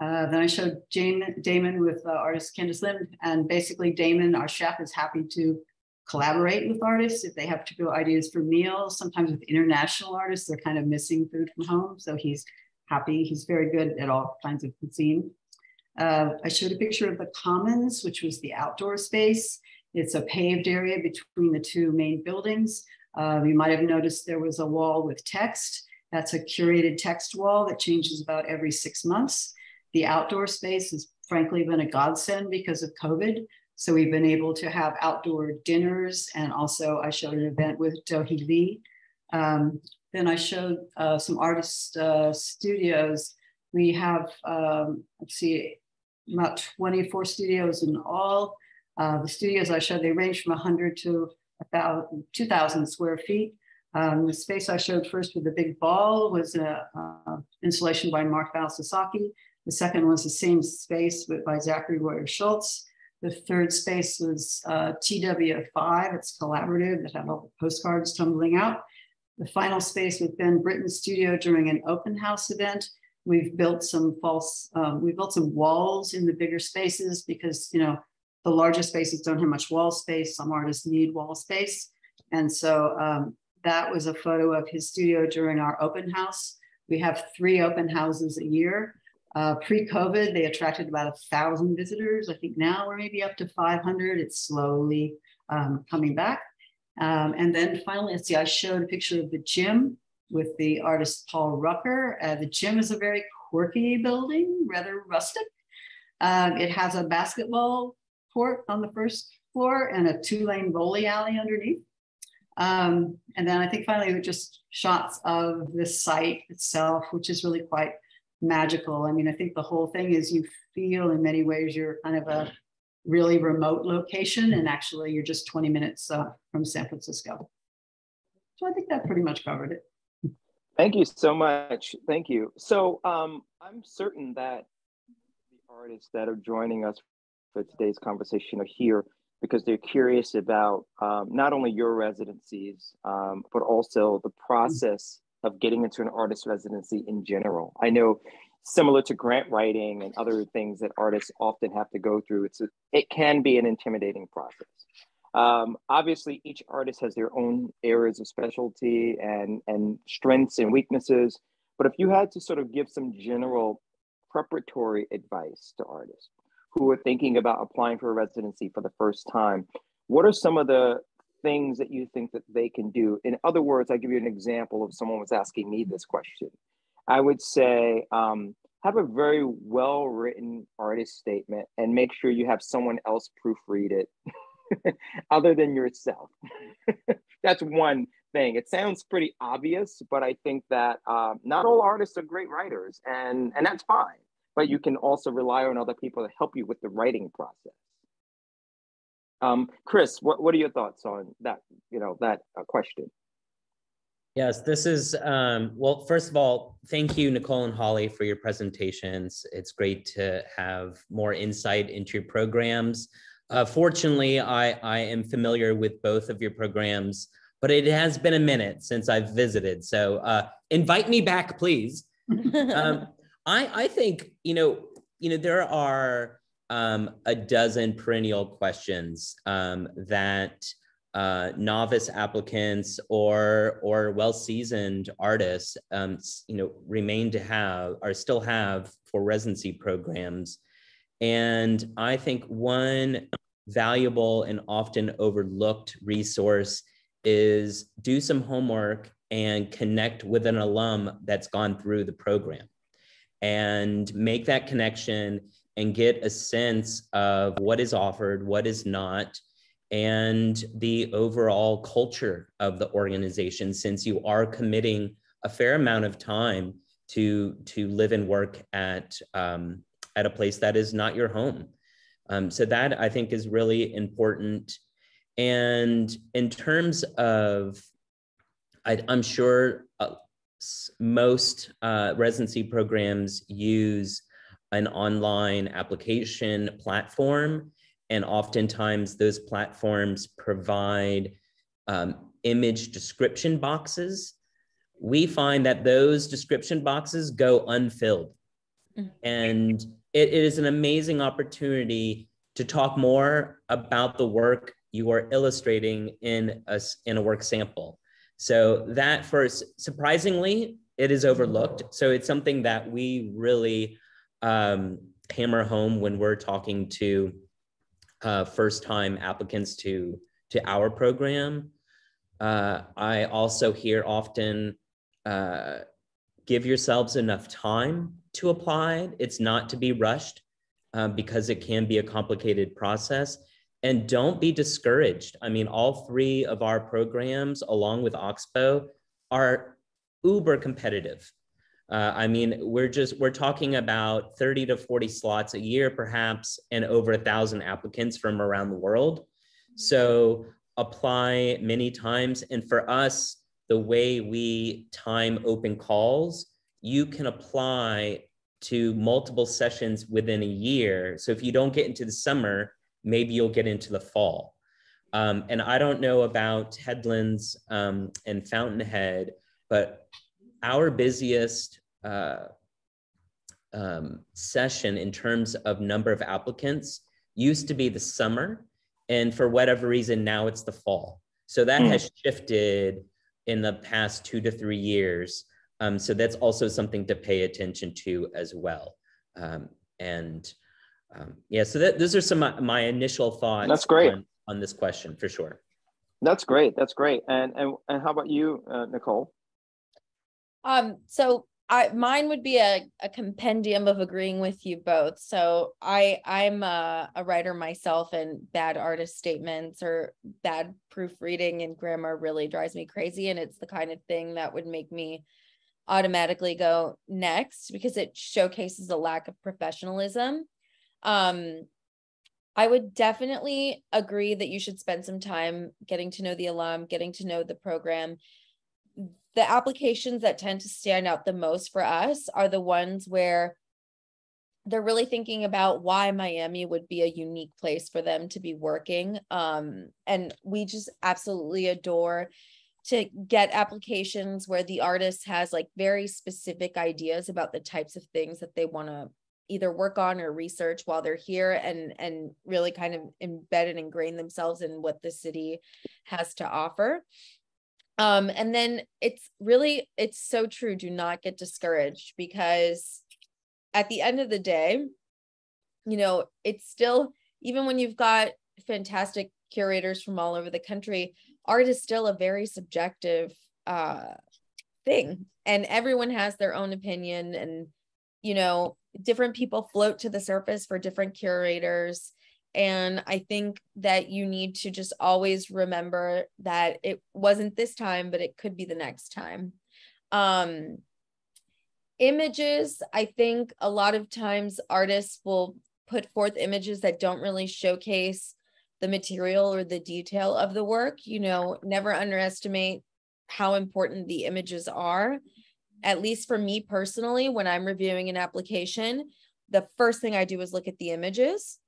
Uh, then I showed Damon, Damon with uh, artist Candice Lin, and basically Damon, our chef, is happy to collaborate with artists if they have particular ideas for meals. Sometimes with international artists, they're kind of missing food from home, so he's happy. He's very good at all kinds of cuisine. Uh, I showed a picture of the Commons, which was the outdoor space. It's a paved area between the two main buildings. Uh, you might have noticed there was a wall with text. That's a curated text wall that changes about every six months. The outdoor space has frankly been a godsend because of COVID. So we've been able to have outdoor dinners and also I showed an event with Dohee Lee. Um, then I showed uh, some artist uh, studios. We have, um, let's see, about 24 studios in all. Uh, the studios I showed, they range from 100 to 1,000, 2,000 square feet. Um, the space I showed first with the big ball was an installation by Mark Baugh-Sasaki. The second was the same space but by Zachary Royer Scholz. The third space was uh, TW5. It's collaborative that had all the postcards tumbling out. The final space with Ben Britton's studio during an open house event. We've built some false, um, we built some walls in the bigger spaces because, you know, the larger spaces don't have much wall space. Some artists need wall space. And so um, that was a photo of his studio during our open house. We have three open houses a year. Uh, Pre-COVID, they attracted about a thousand visitors. I think now we're maybe up to 500. It's slowly um, coming back. Um, and then finally, let's see, I showed a picture of the gym with the artist Paul Rucker. Uh, the gym is a very quirky building, rather rustic. Um, it has a basketball court on the first floor and a two-lane bowling alley underneath. Um, and then I think finally just shots of the site itself, which is really quite magical. I mean, I think the whole thing is you feel in many ways you're kind of a really remote location and actually you're just 20 minutes uh, from San Francisco. So I think that pretty much covered it. Thank you so much. Thank you. So um, I'm certain that the artists that are joining us for today's conversation are here because they're curious about um, not only your residencies, um, but also the process of getting into an artist residency in general. I know similar to grant writing and other things that artists often have to go through, it's a, it can be an intimidating process. Um, obviously, each artist has their own areas of specialty and, and strengths and weaknesses. But if you had to sort of give some general preparatory advice to artists who are thinking about applying for a residency for the first time, what are some of the things that you think that they can do? In other words, I give you an example of someone was asking me this question. I would say um, have a very well written artist statement and make sure you have someone else proofread it other than yourself. That's one thing. It sounds pretty obvious, but I think that um, not all artists are great writers, and, and that's fine. But you can also rely on other people to help you with the writing process. Um, Chris, what, what are your thoughts on that, you know, that uh, question? Yes, this is, um, well, first of all, thank you, Nicole and Holly, for your presentations. It's great to have more insight into your programs. Uh, fortunately, I, I am familiar with both of your programs, but it has been a minute since I've visited. So uh, invite me back, please. um, I, I think, you know, you know, there are um, a dozen perennial questions um, that uh, novice applicants or or well-seasoned artists, um, you know, remain to have or still have for residency programs. And I think one valuable and often overlooked resource is do some homework and connect with an alum that's gone through the program and make that connection and get a sense of what is offered, what is not, and the overall culture of the organization since you are committing a fair amount of time to to live and work at um, at a place that is not your home. Um, so that i think is really important. And in terms of I, am sure uh, most uh, residency programs use an online application platform and oftentimes those platforms provide um, image description boxes. We find that those description boxes go unfilled. Mm-hmm. And it, it is an amazing opportunity to talk more about the work you are illustrating in a, in a work sample. So that first, surprisingly, it is overlooked. So it's something that we really um, hammer home when we're talking to uh, first time applicants to, to our program. Uh, I also hear often uh, give yourselves enough time to apply. It's not to be rushed uh, because it can be a complicated process. And don't be discouraged. I mean, all three of our programs, along with Oxbow, are uber competitive. Uh, I mean, we're just we're talking about 30 to 40 slots a year, perhaps, and over a thousand applicants from around the world. So apply many times. And for us, the way we time open calls, you can apply to multiple sessions within a year. So if you don't get into the summer, maybe you'll get into the fall. Um, and I don't know about Headlands um, and Fountainhead, but our busiest uh, um, session in terms of number of applicants used to be the summer. And for whatever reason, now it's the fall. So that mm. has shifted in the past two to three years. Um, so that's also something to pay attention to as well. Um, and um, yeah, so that, those are some of my initial thoughts. That's great. On, on this question for sure. That's great. That's great. And and and how about you, uh, Nicole? Um, so I mine would be a, a compendium of agreeing with you both. So I I'm a, a writer myself, and bad artist statements or bad proofreading and grammar really drives me crazy, and it's the kind of thing that would make me automatically go next because it showcases a lack of professionalism. Um, I would definitely agree that you should spend some time getting to know the alum, getting to know the program. The applications that tend to stand out the most for us are the ones where they're really thinking about why Miami would be a unique place for them to be working. Um, and we just absolutely adore to get applications where the artist has like very specific ideas about the types of things that they want to either work on or research while they're here and and really kind of embed and ingrain themselves in what the city has to offer. Um and then it's really it's so true do not get discouraged because at the end of the day you know it's still even when you've got fantastic curators from all over the country art is still a very subjective uh thing and everyone has their own opinion and you know different people float to the surface for different curators. And i think that you need to just always remember that it wasn't this time but it could be the next time. Um images i think a lot of times artists will put forth images that don't really showcase the material or the detail of the work. You know never underestimate how important the images are at least for me personally, when I'm reviewing an application, the first thing I do is look at the images.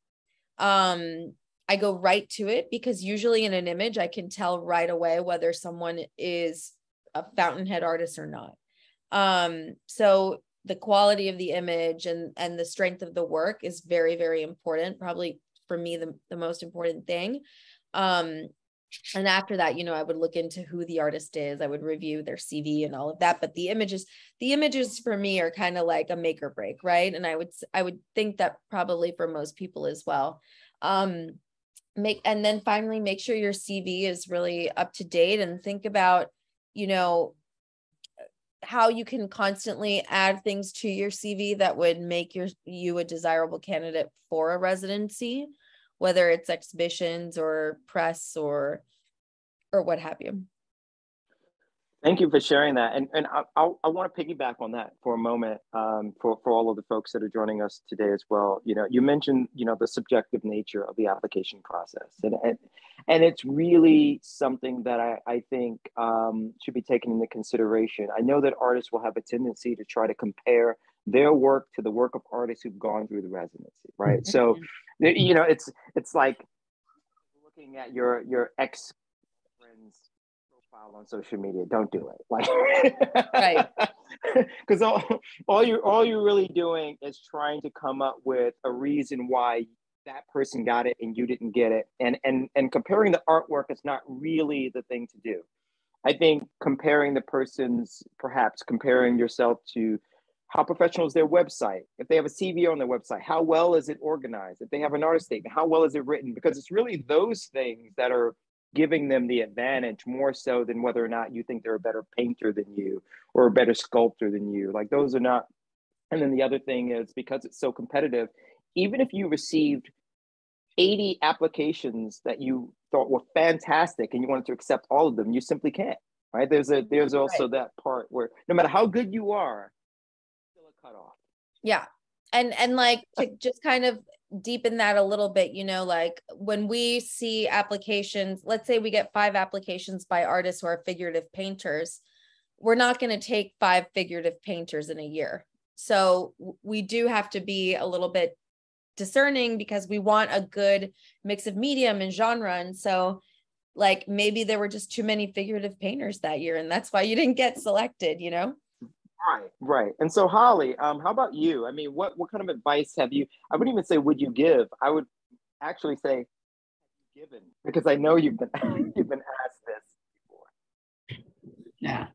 Um, I go right to it because usually in an image, I can tell right away whether someone is a fountainhead artist or not. Um, so the quality of the image and and the strength of the work is very very important. Probably for me the the most important thing. Um, and after that you know i would look into who the artist is i would review their cv and all of that but the images the images for me are kind of like a make or break right? And i would i would think that probably for most people as well. Um make and then finally make sure your cv is really up to date and think about you know how you can constantly add things to your cv that would make your you a desirable candidate for a residency whether it's exhibitions or press or or what have you. Thank you for sharing that. And, and I, I, I want to piggyback on that for a moment um, for, for all of the folks that are joining us today as well. You know, you mentioned, you know, the subjective nature of the application process. And, and, and it's really something that I, I think um, should be taken into consideration. I know that artists will have a tendency to try to compare their work to the work of artists who've gone through the residency, right? Mm-hmm. so, you know, it's it's like looking at your your ex friend's profile on social media. Don't do it, like, right? Because all all you all you're really doing is trying to come up with a reason why that person got it and you didn't get it, and and and comparing the artwork is not really the thing to do. I think comparing the person's perhaps comparing yourself to how professional is their website? If they have a CV on their website, how well is it organized? If they have an artist statement, how well is it written? Because it's really those things that are giving them the advantage more so than whether or not you think they're a better painter than you or a better sculptor than you. Like those are not. And then the other thing is because it's so competitive, even if you received 80 applications that you thought were fantastic and you wanted to accept all of them, you simply can't. Right. There's a there's also right. that part where no matter how good you are, cutoff. Yeah. And and like to just kind of deepen that a little bit, you know, like when we see applications, let's say we get five applications by artists who are figurative painters, we're not going to take five figurative painters in a year. So we do have to be a little bit discerning because we want a good mix of medium and genre. And so like maybe there were just too many figurative painters that year and that's why you didn't get selected, you know? Right, right. And so Holly, um, how about you? I mean, what what kind of advice have you? I wouldn't even say would you give. I would actually say given because I know you've been you've been asked this before. Yeah.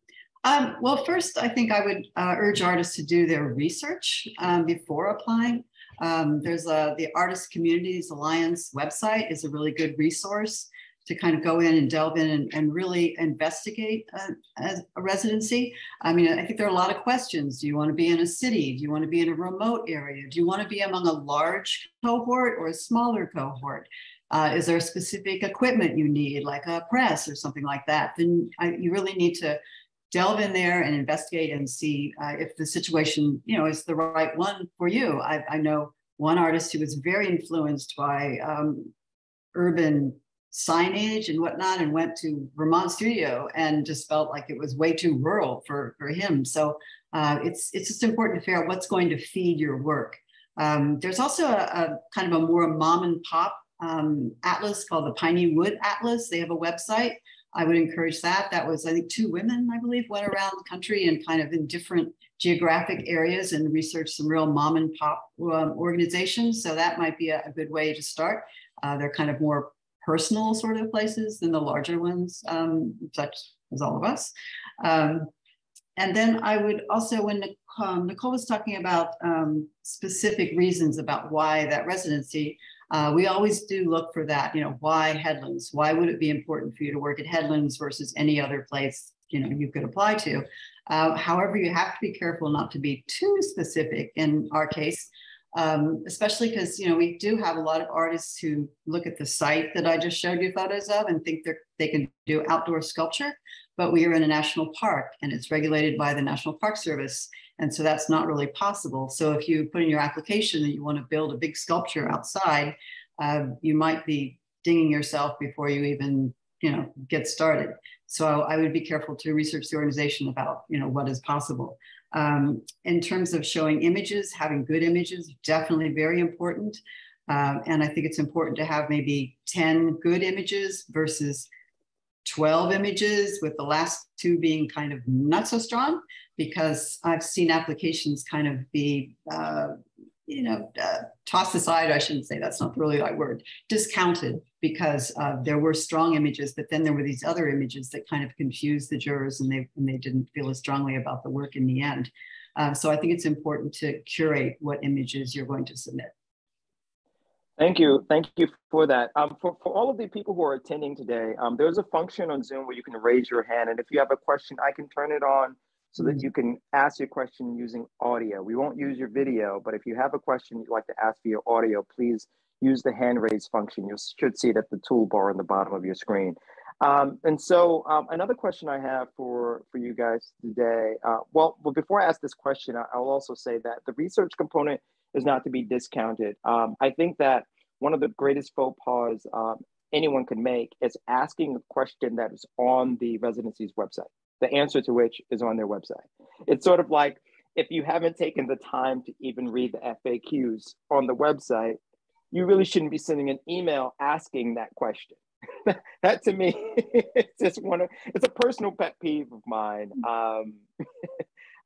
Um, well, first, I think I would uh, urge artists to do their research um, before applying. Um, there's a, the Artist Communities Alliance website is a really good resource to kind of go in and delve in and, and really investigate as a residency. I mean, I think there are a lot of questions. Do you want to be in a city? Do you want to be in a remote area? Do you want to be among a large cohort or a smaller cohort? Uh, is there specific equipment you need, like a press or something like that? Then I, you really need to delve in there and investigate and see uh, if the situation, you know, is the right one for you. I, I know one artist who was very influenced by um, urban signage and whatnot and went to Vermont Studio and just felt like it was way too rural for, for him. So uh, it's, it's just important to figure out what's going to feed your work. Um, there's also a, a, kind of a more mom and pop um, atlas called the Piney Wood Atlas. They have a website. I would encourage that. That was, I think, two women, I believe, went around the country and kind of in different geographic areas and researched some real mom and pop um, organizations. So that might be a, a good way to start. Uh, they're kind of more personal sort of places than the larger ones, um, such as all of us. Um, and then I would also, when um, Nicole was talking about um, specific reasons about why that residency, uh, we always do look for that, you know, why Headlands? Why would it be important for you to work at Headlands versus any other place, you know, you could apply to? Uh, however, you have to be careful not to be too specific in our case, um, especially because you know we do have a lot of artists who look at the site that I just showed you photos of and think they they can do outdoor sculpture, but we are in a national park and it's regulated by the National Park Service, and so that's not really possible. So if you put in your application that you want to build a big sculpture outside, uh, you might be dinging yourself before you even you know get started. So I would be careful to research the organization about you know what is possible. Um, in terms of showing images, having good images, definitely very important. Um, and I think it's important to have maybe 10 good images versus 12 images, with the last two being kind of not so strong, because I've seen applications kind of be uh, you know, uh, tossed aside, I shouldn't say that's not the really right word, discounted because uh, there were strong images, but then there were these other images that kind of confused the jurors and they, and they didn't feel as strongly about the work in the end. Um, so I think it's important to curate what images you're going to submit. Thank you. Thank you for that. Um, for, for all of the people who are attending today, um, there's a function on Zoom where you can raise your hand. And if you have a question, I can turn it on so that you can ask your question using audio. We won't use your video, but if you have a question you'd like to ask via audio, please use the hand raise function. You should see it at the toolbar on the bottom of your screen. Um, and so um, another question I have for, for you guys today, uh, well, well, before I ask this question, I'll also say that the research component is not to be discounted. Um, I think that one of the greatest faux pas um, anyone can make is asking a question that is on the residency's website the answer to which is on their website. It's sort of like if you haven't taken the time to even read the FAQs on the website, you really shouldn't be sending an email asking that question. that to me, it's just one of it's a personal pet peeve of mine. Um,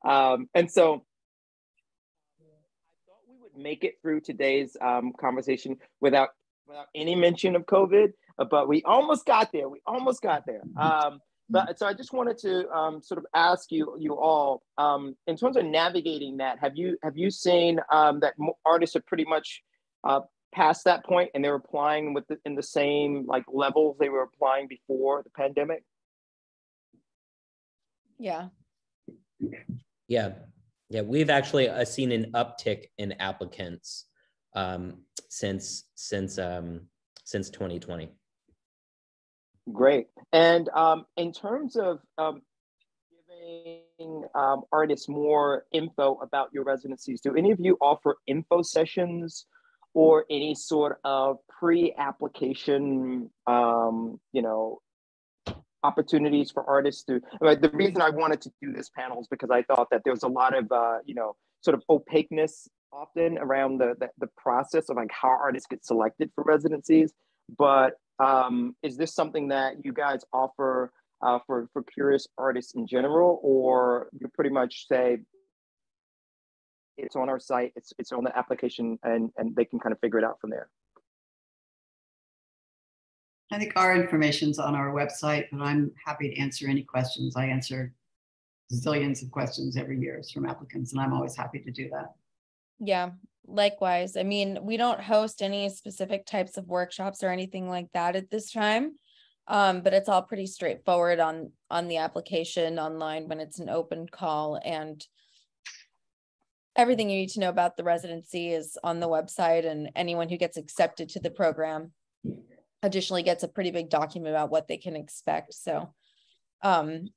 um, and so I thought we would make it through today's um, conversation without without any mention of COVID, but we almost got there. We almost got there. Um, but so I just wanted to um, sort of ask you, you all, um, in terms of navigating that, have you have you seen um, that artists are pretty much uh, past that point and they're applying with the, in the same like levels they were applying before the pandemic? Yeah. Yeah, yeah, we've actually uh, seen an uptick in applicants um, since since um, since 2020. Great. And um, in terms of um, giving um, artists more info about your residencies, do any of you offer info sessions or any sort of pre-application, um, you know, opportunities for artists to? The reason I wanted to do this panel is because I thought that there was a lot of, uh, you know, sort of opaqueness often around the, the, the process of like how artists get selected for residencies. But um, is this something that you guys offer uh, for, for curious artists in general, or you pretty much say it's on our site, it's, it's on the application, and, and they can kind of figure it out from there? I think our information's on our website, but I'm happy to answer any questions. I answer zillions of questions every year from applicants, and I'm always happy to do that. Yeah, likewise. I mean, we don't host any specific types of workshops or anything like that at this time. Um, but it's all pretty straightforward on on the application online when it's an open call and everything you need to know about the residency is on the website and anyone who gets accepted to the program additionally gets a pretty big document about what they can expect. So um,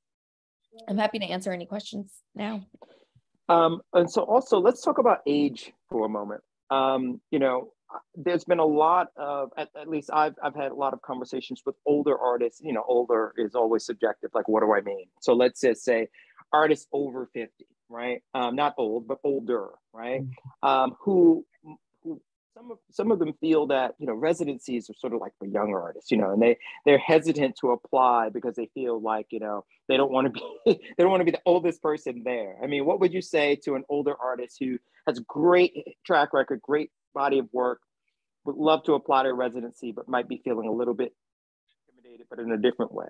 I'm happy to answer any questions now. Um, and so also let's talk about age for a moment. Um, you know, there's been a lot of, at, at, least I've, I've had a lot of conversations with older artists, you know, older is always subjective. Like, what do I mean? So let's just say artists over 50, right? Um, not old, but older, right? Mm-hmm. Um, who some of some of them feel that you know residencies are sort of like for younger artists you know and they they're hesitant to apply because they feel like you know they don't want to be they don't want to be the oldest person there. I mean what would you say to an older artist who has great track record great body of work would love to apply to a residency but might be feeling a little bit intimidated but in a different way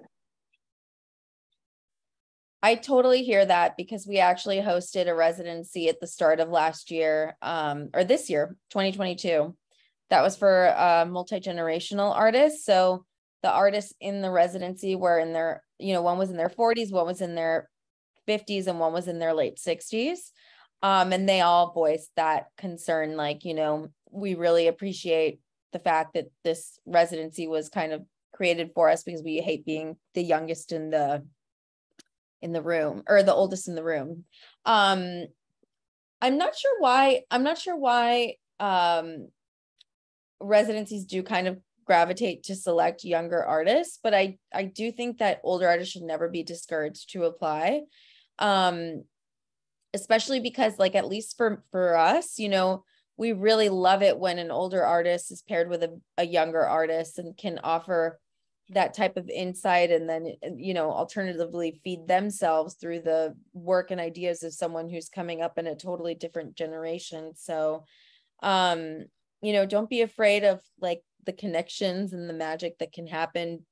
I totally hear that because we actually hosted a residency at the start of last year, um, or this year, 2022. That was for uh, multi generational artists. So the artists in the residency were in their, you know, one was in their 40s, one was in their 50s, and one was in their late 60s. Um, and they all voiced that concern, like, you know, we really appreciate the fact that this residency was kind of created for us because we hate being the youngest in the in the room or the oldest in the room. Um, I'm not sure why, I'm not sure why um, residencies do kind of gravitate to select younger artists, but I, I do think that older artists should never be discouraged to apply. Um, especially because like, at least for, for us, you know, we really love it when an older artist is paired with a, a younger artist and can offer that type of insight and then you know alternatively feed themselves through the work and ideas of someone who's coming up in a totally different generation. So um you know don't be afraid of like the connections and the magic that can happen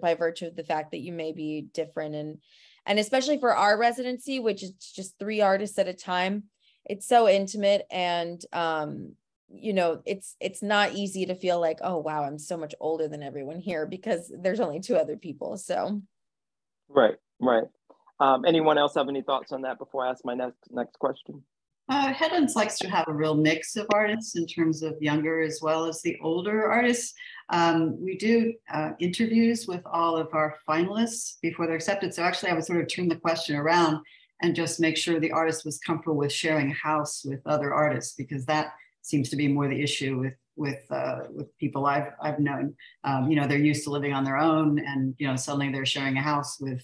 by virtue of the fact that you may be different. And and especially for our residency which is just three artists at a time it's so intimate and um you know it's it's not easy to feel like oh wow i'm so much older than everyone here because there's only two other people so right right um, anyone else have any thoughts on that before i ask my next next question uh, Headlands likes to have a real mix of artists in terms of younger as well as the older artists. Um, we do uh, interviews with all of our finalists before they're accepted. So actually, I would sort of turn the question around and just make sure the artist was comfortable with sharing a house with other artists because that seems to be more the issue with with uh, with people I've I've known. Um, you know, they're used to living on their own, and you know, suddenly they're sharing a house with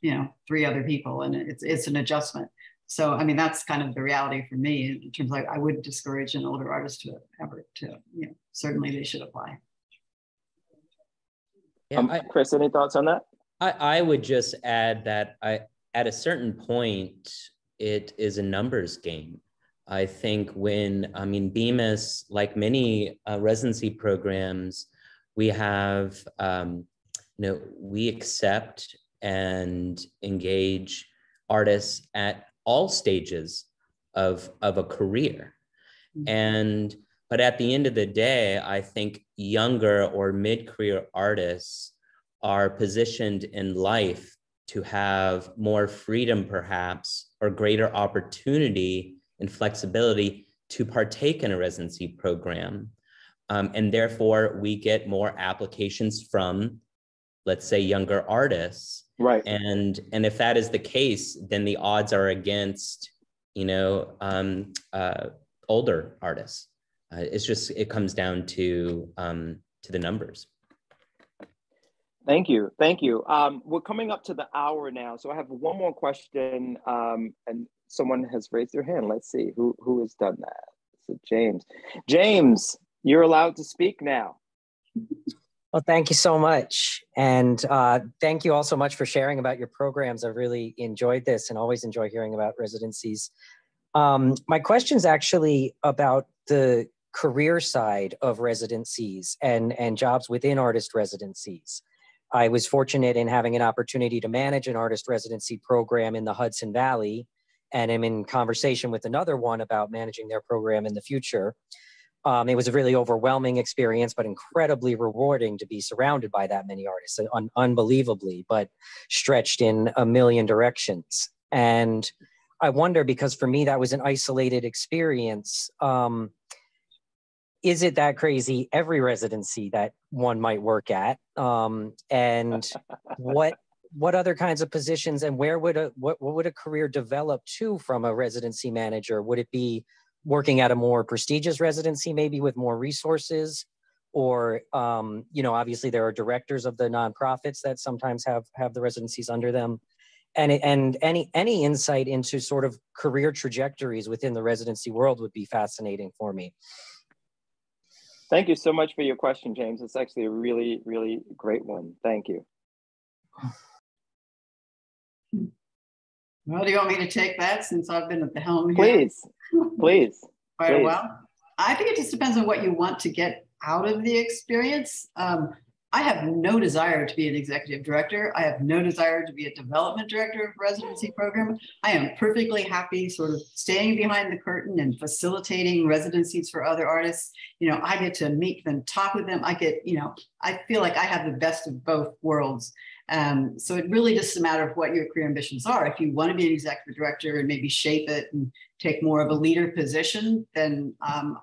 you know three other people, and it's it's an adjustment. So I mean, that's kind of the reality for me in terms of like I would discourage an older artist to ever to you know certainly they should apply. Yeah, um, I, Chris, any thoughts on that? I, I would just add that I at a certain point it is a numbers game I think when, I mean, Bemis, like many uh, residency programs, we have, um, you know, we accept and engage artists at all stages of, of a career. Mm-hmm. And, but at the end of the day, I think younger or mid career artists are positioned in life to have more freedom, perhaps, or greater opportunity and flexibility to partake in a residency program. Um, and therefore, we get more applications from let's say younger artists right and and if that is the case then the odds are against you know um, uh, older artists uh, it's just it comes down to um, to the numbers Thank you. Thank you. Um, we're coming up to the hour now. So I have one more question. Um, and someone has raised their hand. Let's see who, who has done that. So James. James, you're allowed to speak now. Well, thank you so much. And uh, thank you all so much for sharing about your programs. I've really enjoyed this and always enjoy hearing about residencies. Um, my question is actually about the career side of residencies and, and jobs within artist residencies. I was fortunate in having an opportunity to manage an artist residency program in the Hudson Valley, and I'm in conversation with another one about managing their program in the future. Um, it was a really overwhelming experience, but incredibly rewarding to be surrounded by that many artists, un- unbelievably, but stretched in a million directions. And I wonder because for me, that was an isolated experience. Um, is it that crazy every residency that one might work at? Um, and what what other kinds of positions and where would a what, what would a career develop to from a residency manager? Would it be working at a more prestigious residency, maybe with more resources, or um, you know, obviously there are directors of the nonprofits that sometimes have have the residencies under them, and and any any insight into sort of career trajectories within the residency world would be fascinating for me. Thank you so much for your question, James. It's actually a really, really great one. Thank you. Well, do you want me to take that since I've been at the helm here? Please, please. Quite please. a while. I think it just depends on what you want to get out of the experience. Um, I have no desire to be an executive director. I have no desire to be a development director of residency program. I am perfectly happy sort of staying behind the curtain and facilitating residencies for other artists. You know, I get to meet them, talk with them. I get, you know, I feel like I have the best of both worlds. Um, so it really just a matter of what your career ambitions are. If you want to be an executive director and maybe shape it and take more of a leader position, then um,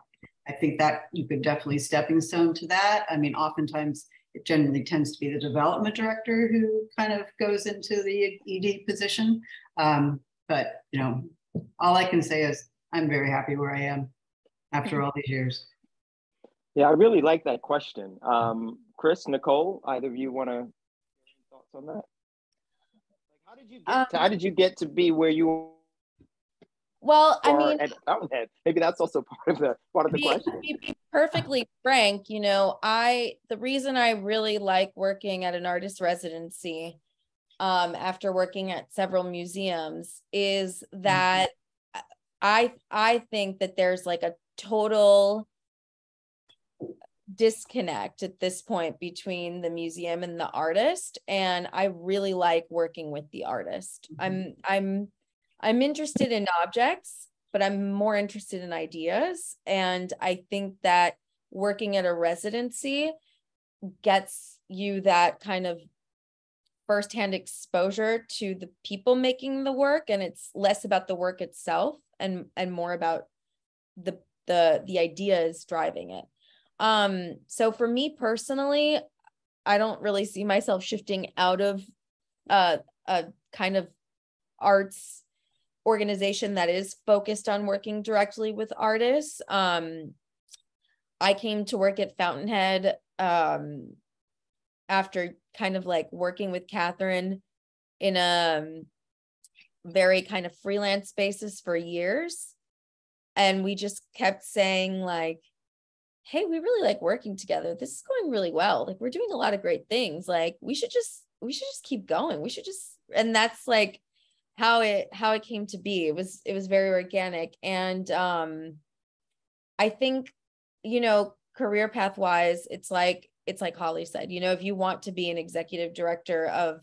I think that you could definitely stepping stone to that. I mean, oftentimes it generally tends to be the development director who kind of goes into the ED position. Um, but you know, all I can say is I'm very happy where I am after all these years. Yeah, I really like that question. Um, Chris, Nicole, either of you want to thoughts on that? Like, how did you get? Um, to, how did you get to be where you? Well, I mean, at Fountainhead. Maybe that's also part of the part of the be, question. Be perfectly frank, you know, I the reason I really like working at an artist residency, um, after working at several museums, is mm-hmm. that mm-hmm. I I think that there's like a total disconnect at this point between the museum and the artist and i really like working with the artist mm-hmm. i'm i'm i'm interested in objects but i'm more interested in ideas. And i think that working at a residency gets you that kind of firsthand exposure to the people making the work. And it's less about the work itself and and more about the the the ideas driving it. Um, so for me personally, I don't really see myself shifting out of uh, a kind of arts organization that is focused on working directly with artists. Um, I came to work at Fountainhead um, after kind of like working with Kathryn in a very kind of freelance basis for years. And we just kept saying, like, hey, we really like working together. This is going really well. Like we're doing a lot of great things. Like we should just we should just keep going. We should just and that's like how it how it came to be. It was it was very organic and um I think you know career path wise it's like it's like Holly said, you know, if you want to be an executive director of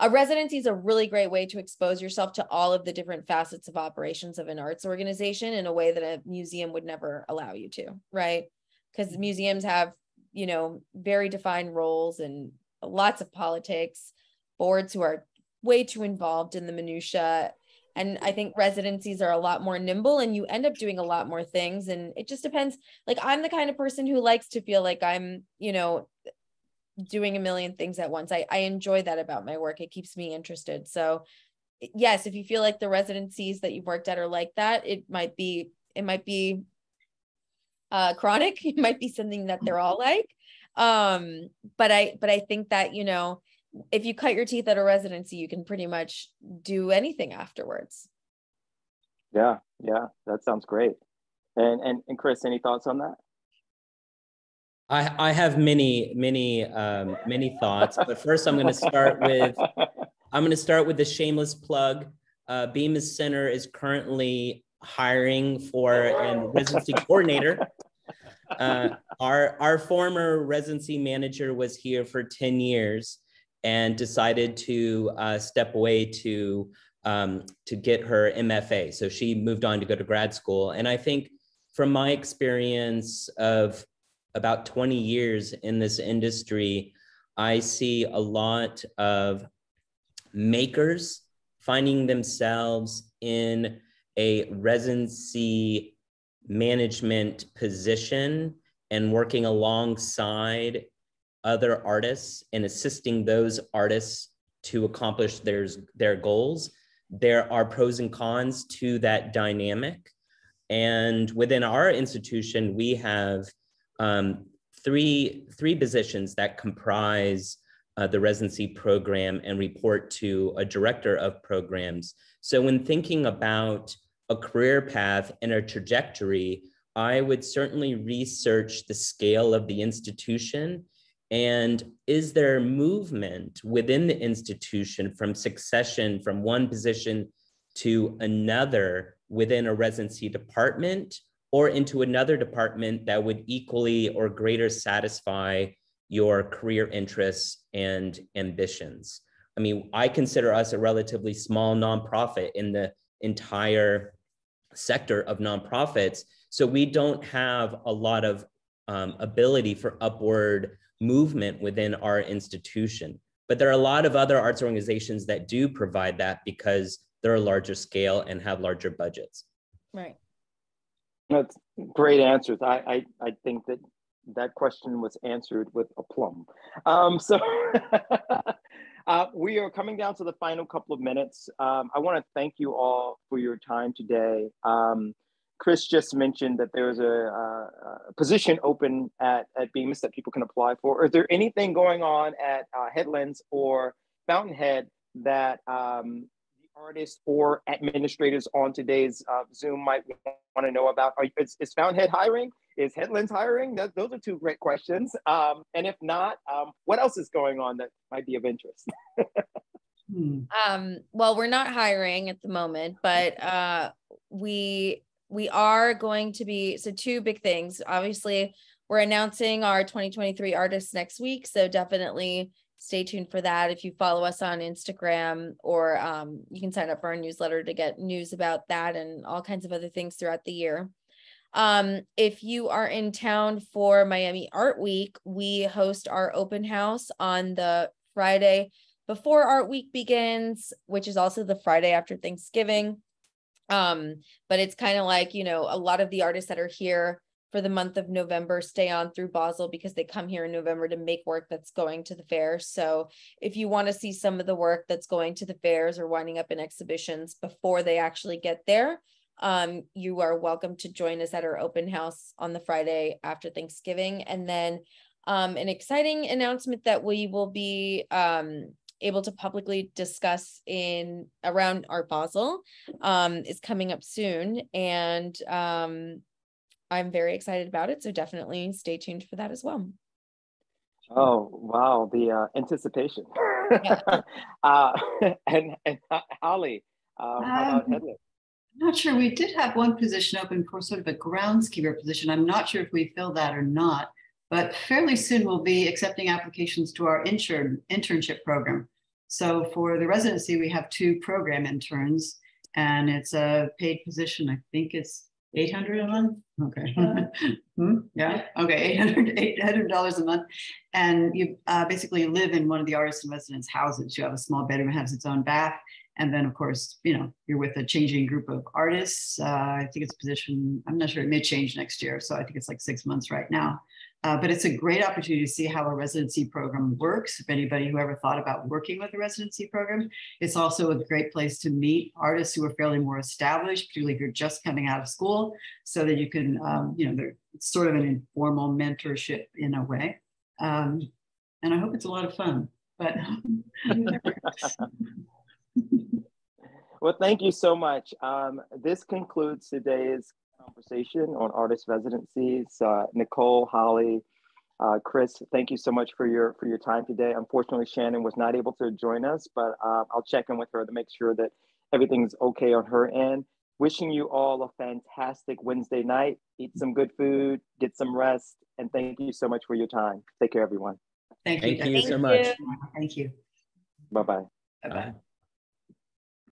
a residency is a really great way to expose yourself to all of the different facets of operations of an arts organization in a way that a museum would never allow you to, right? because museums have you know very defined roles and lots of politics boards who are way too involved in the minutia and i think residencies are a lot more nimble and you end up doing a lot more things and it just depends like i'm the kind of person who likes to feel like i'm you know doing a million things at once. I, I enjoy that about my work. It keeps me interested. So yes, if you feel like the residencies that you've worked at are like that, it might be, it might be uh, chronic. It might be something that they're all like. Um, but I, but I think that, you know, if you cut your teeth at a residency, you can pretty much do anything afterwards. Yeah, yeah, that sounds great. And and and Chris, any thoughts on that? I, I have many, many, um, many thoughts, but first I'm going to start with I'm going to start with the shameless plug. Uh, Bemis Center is currently hiring for a residency coordinator. Uh, our our former residency manager was here for 10 years and decided to uh, step away to um, to get her MFA. So she moved on to go to grad school. And I think from my experience of about 20 years in this industry, I see a lot of makers finding themselves in a residency management position and working alongside other artists and assisting those artists to accomplish their, their goals. There are pros and cons to that dynamic. And within our institution, we have um, three, three positions that comprise uh, the residency program and report to a director of programs. So when thinking about a career path and a trajectory, I would certainly research the scale of the institution and is there movement within the institution from succession from one position to another within a residency department or into another department that would equally or greater satisfy your career interests and ambitions. I mean, I consider us a relatively small nonprofit in the entire sector of nonprofits. So we don't have a lot of um, ability for upward movement within our institution. But there are a lot of other arts organizations that do provide that because they're a larger scale and have larger budgets. Right. That's great answers. I, I, I think that that question was answered with aplomb. Um, so uh, we are coming down to the final couple of minutes. Um, I want to thank you all for your time today. Um, Chris just mentioned that there's a, a, a, position open at, at Bemis that people can apply for. Is there anything going on at uh, Headlands or Fountainhead that um, the artists or administrators on today's uh, Zoom might want to know about? Are, is, is Fountainhead hiring? Is Headlands hiring? That, those are two great questions. Um, and if not, um, what else is going on that might be of interest? hmm. um, well, we're not hiring at the moment, but uh, we we are going to be so two big things. Obviously, we're announcing our 2023 artists next week, so definitely stay tuned for that. If you follow us on Instagram, or um, you can sign up for our newsletter to get news about that and all kinds of other things throughout the year. Um, if you are in town for Miami Art Week, we host our open house on the Friday before Art Week begins, which is also the Friday after Thanksgiving. Um, but it's kind of like, you know, a lot of the artists that are here for the month of November stay on through Basel because they come here in November to make work that's going to the fair. So if you want to see some of the work that's going to the fairs or winding up in exhibitions before they actually get there, um, you are welcome to join us at our open house on the Friday after Thanksgiving. And then um, an exciting announcement that we will be um, able to publicly discuss in around Art Basel um, is coming up soon. And um, I'm very excited about it. So definitely stay tuned for that as well. Oh, wow. The uh, anticipation. Yeah. uh, and, and Holly, uh, how about um, Headland? I'm not sure. We did have one position open for sort of a groundskeeper position. I'm not sure if we fill that or not, but fairly soon we'll be accepting applications to our intern, internship program. So for the residency, we have two program interns, and it's a paid position. I think it's 800 a month. Okay. hmm? Yeah. Okay. 800 $800 a month. And you uh, basically live in one of the artists in residence houses. You have a small bedroom, it has its own bath. And then, of course, you know, you're with a changing group of artists. Uh, I think it's a position, I'm not sure, it may change next year. So I think it's like six months right now. Uh, but it's a great opportunity to see how a residency program works. If anybody who ever thought about working with a residency program, it's also a great place to meet artists who are fairly more established, particularly if you're just coming out of school, so that you can, um, you know, it's sort of an informal mentorship in a way. Um, and I hope it's a lot of fun. But well, thank you so much. Um, this concludes today's conversation on artist residencies. Uh, Nicole, Holly, uh, Chris, thank you so much for your for your time today. Unfortunately, Shannon was not able to join us, but uh, I'll check in with her to make sure that everything's okay on her end. Wishing you all a fantastic Wednesday night. Eat some good food, get some rest, and thank you so much for your time. Take care, everyone. Thank you. Thank you so much. Thank you. Bye-bye. Bye-bye.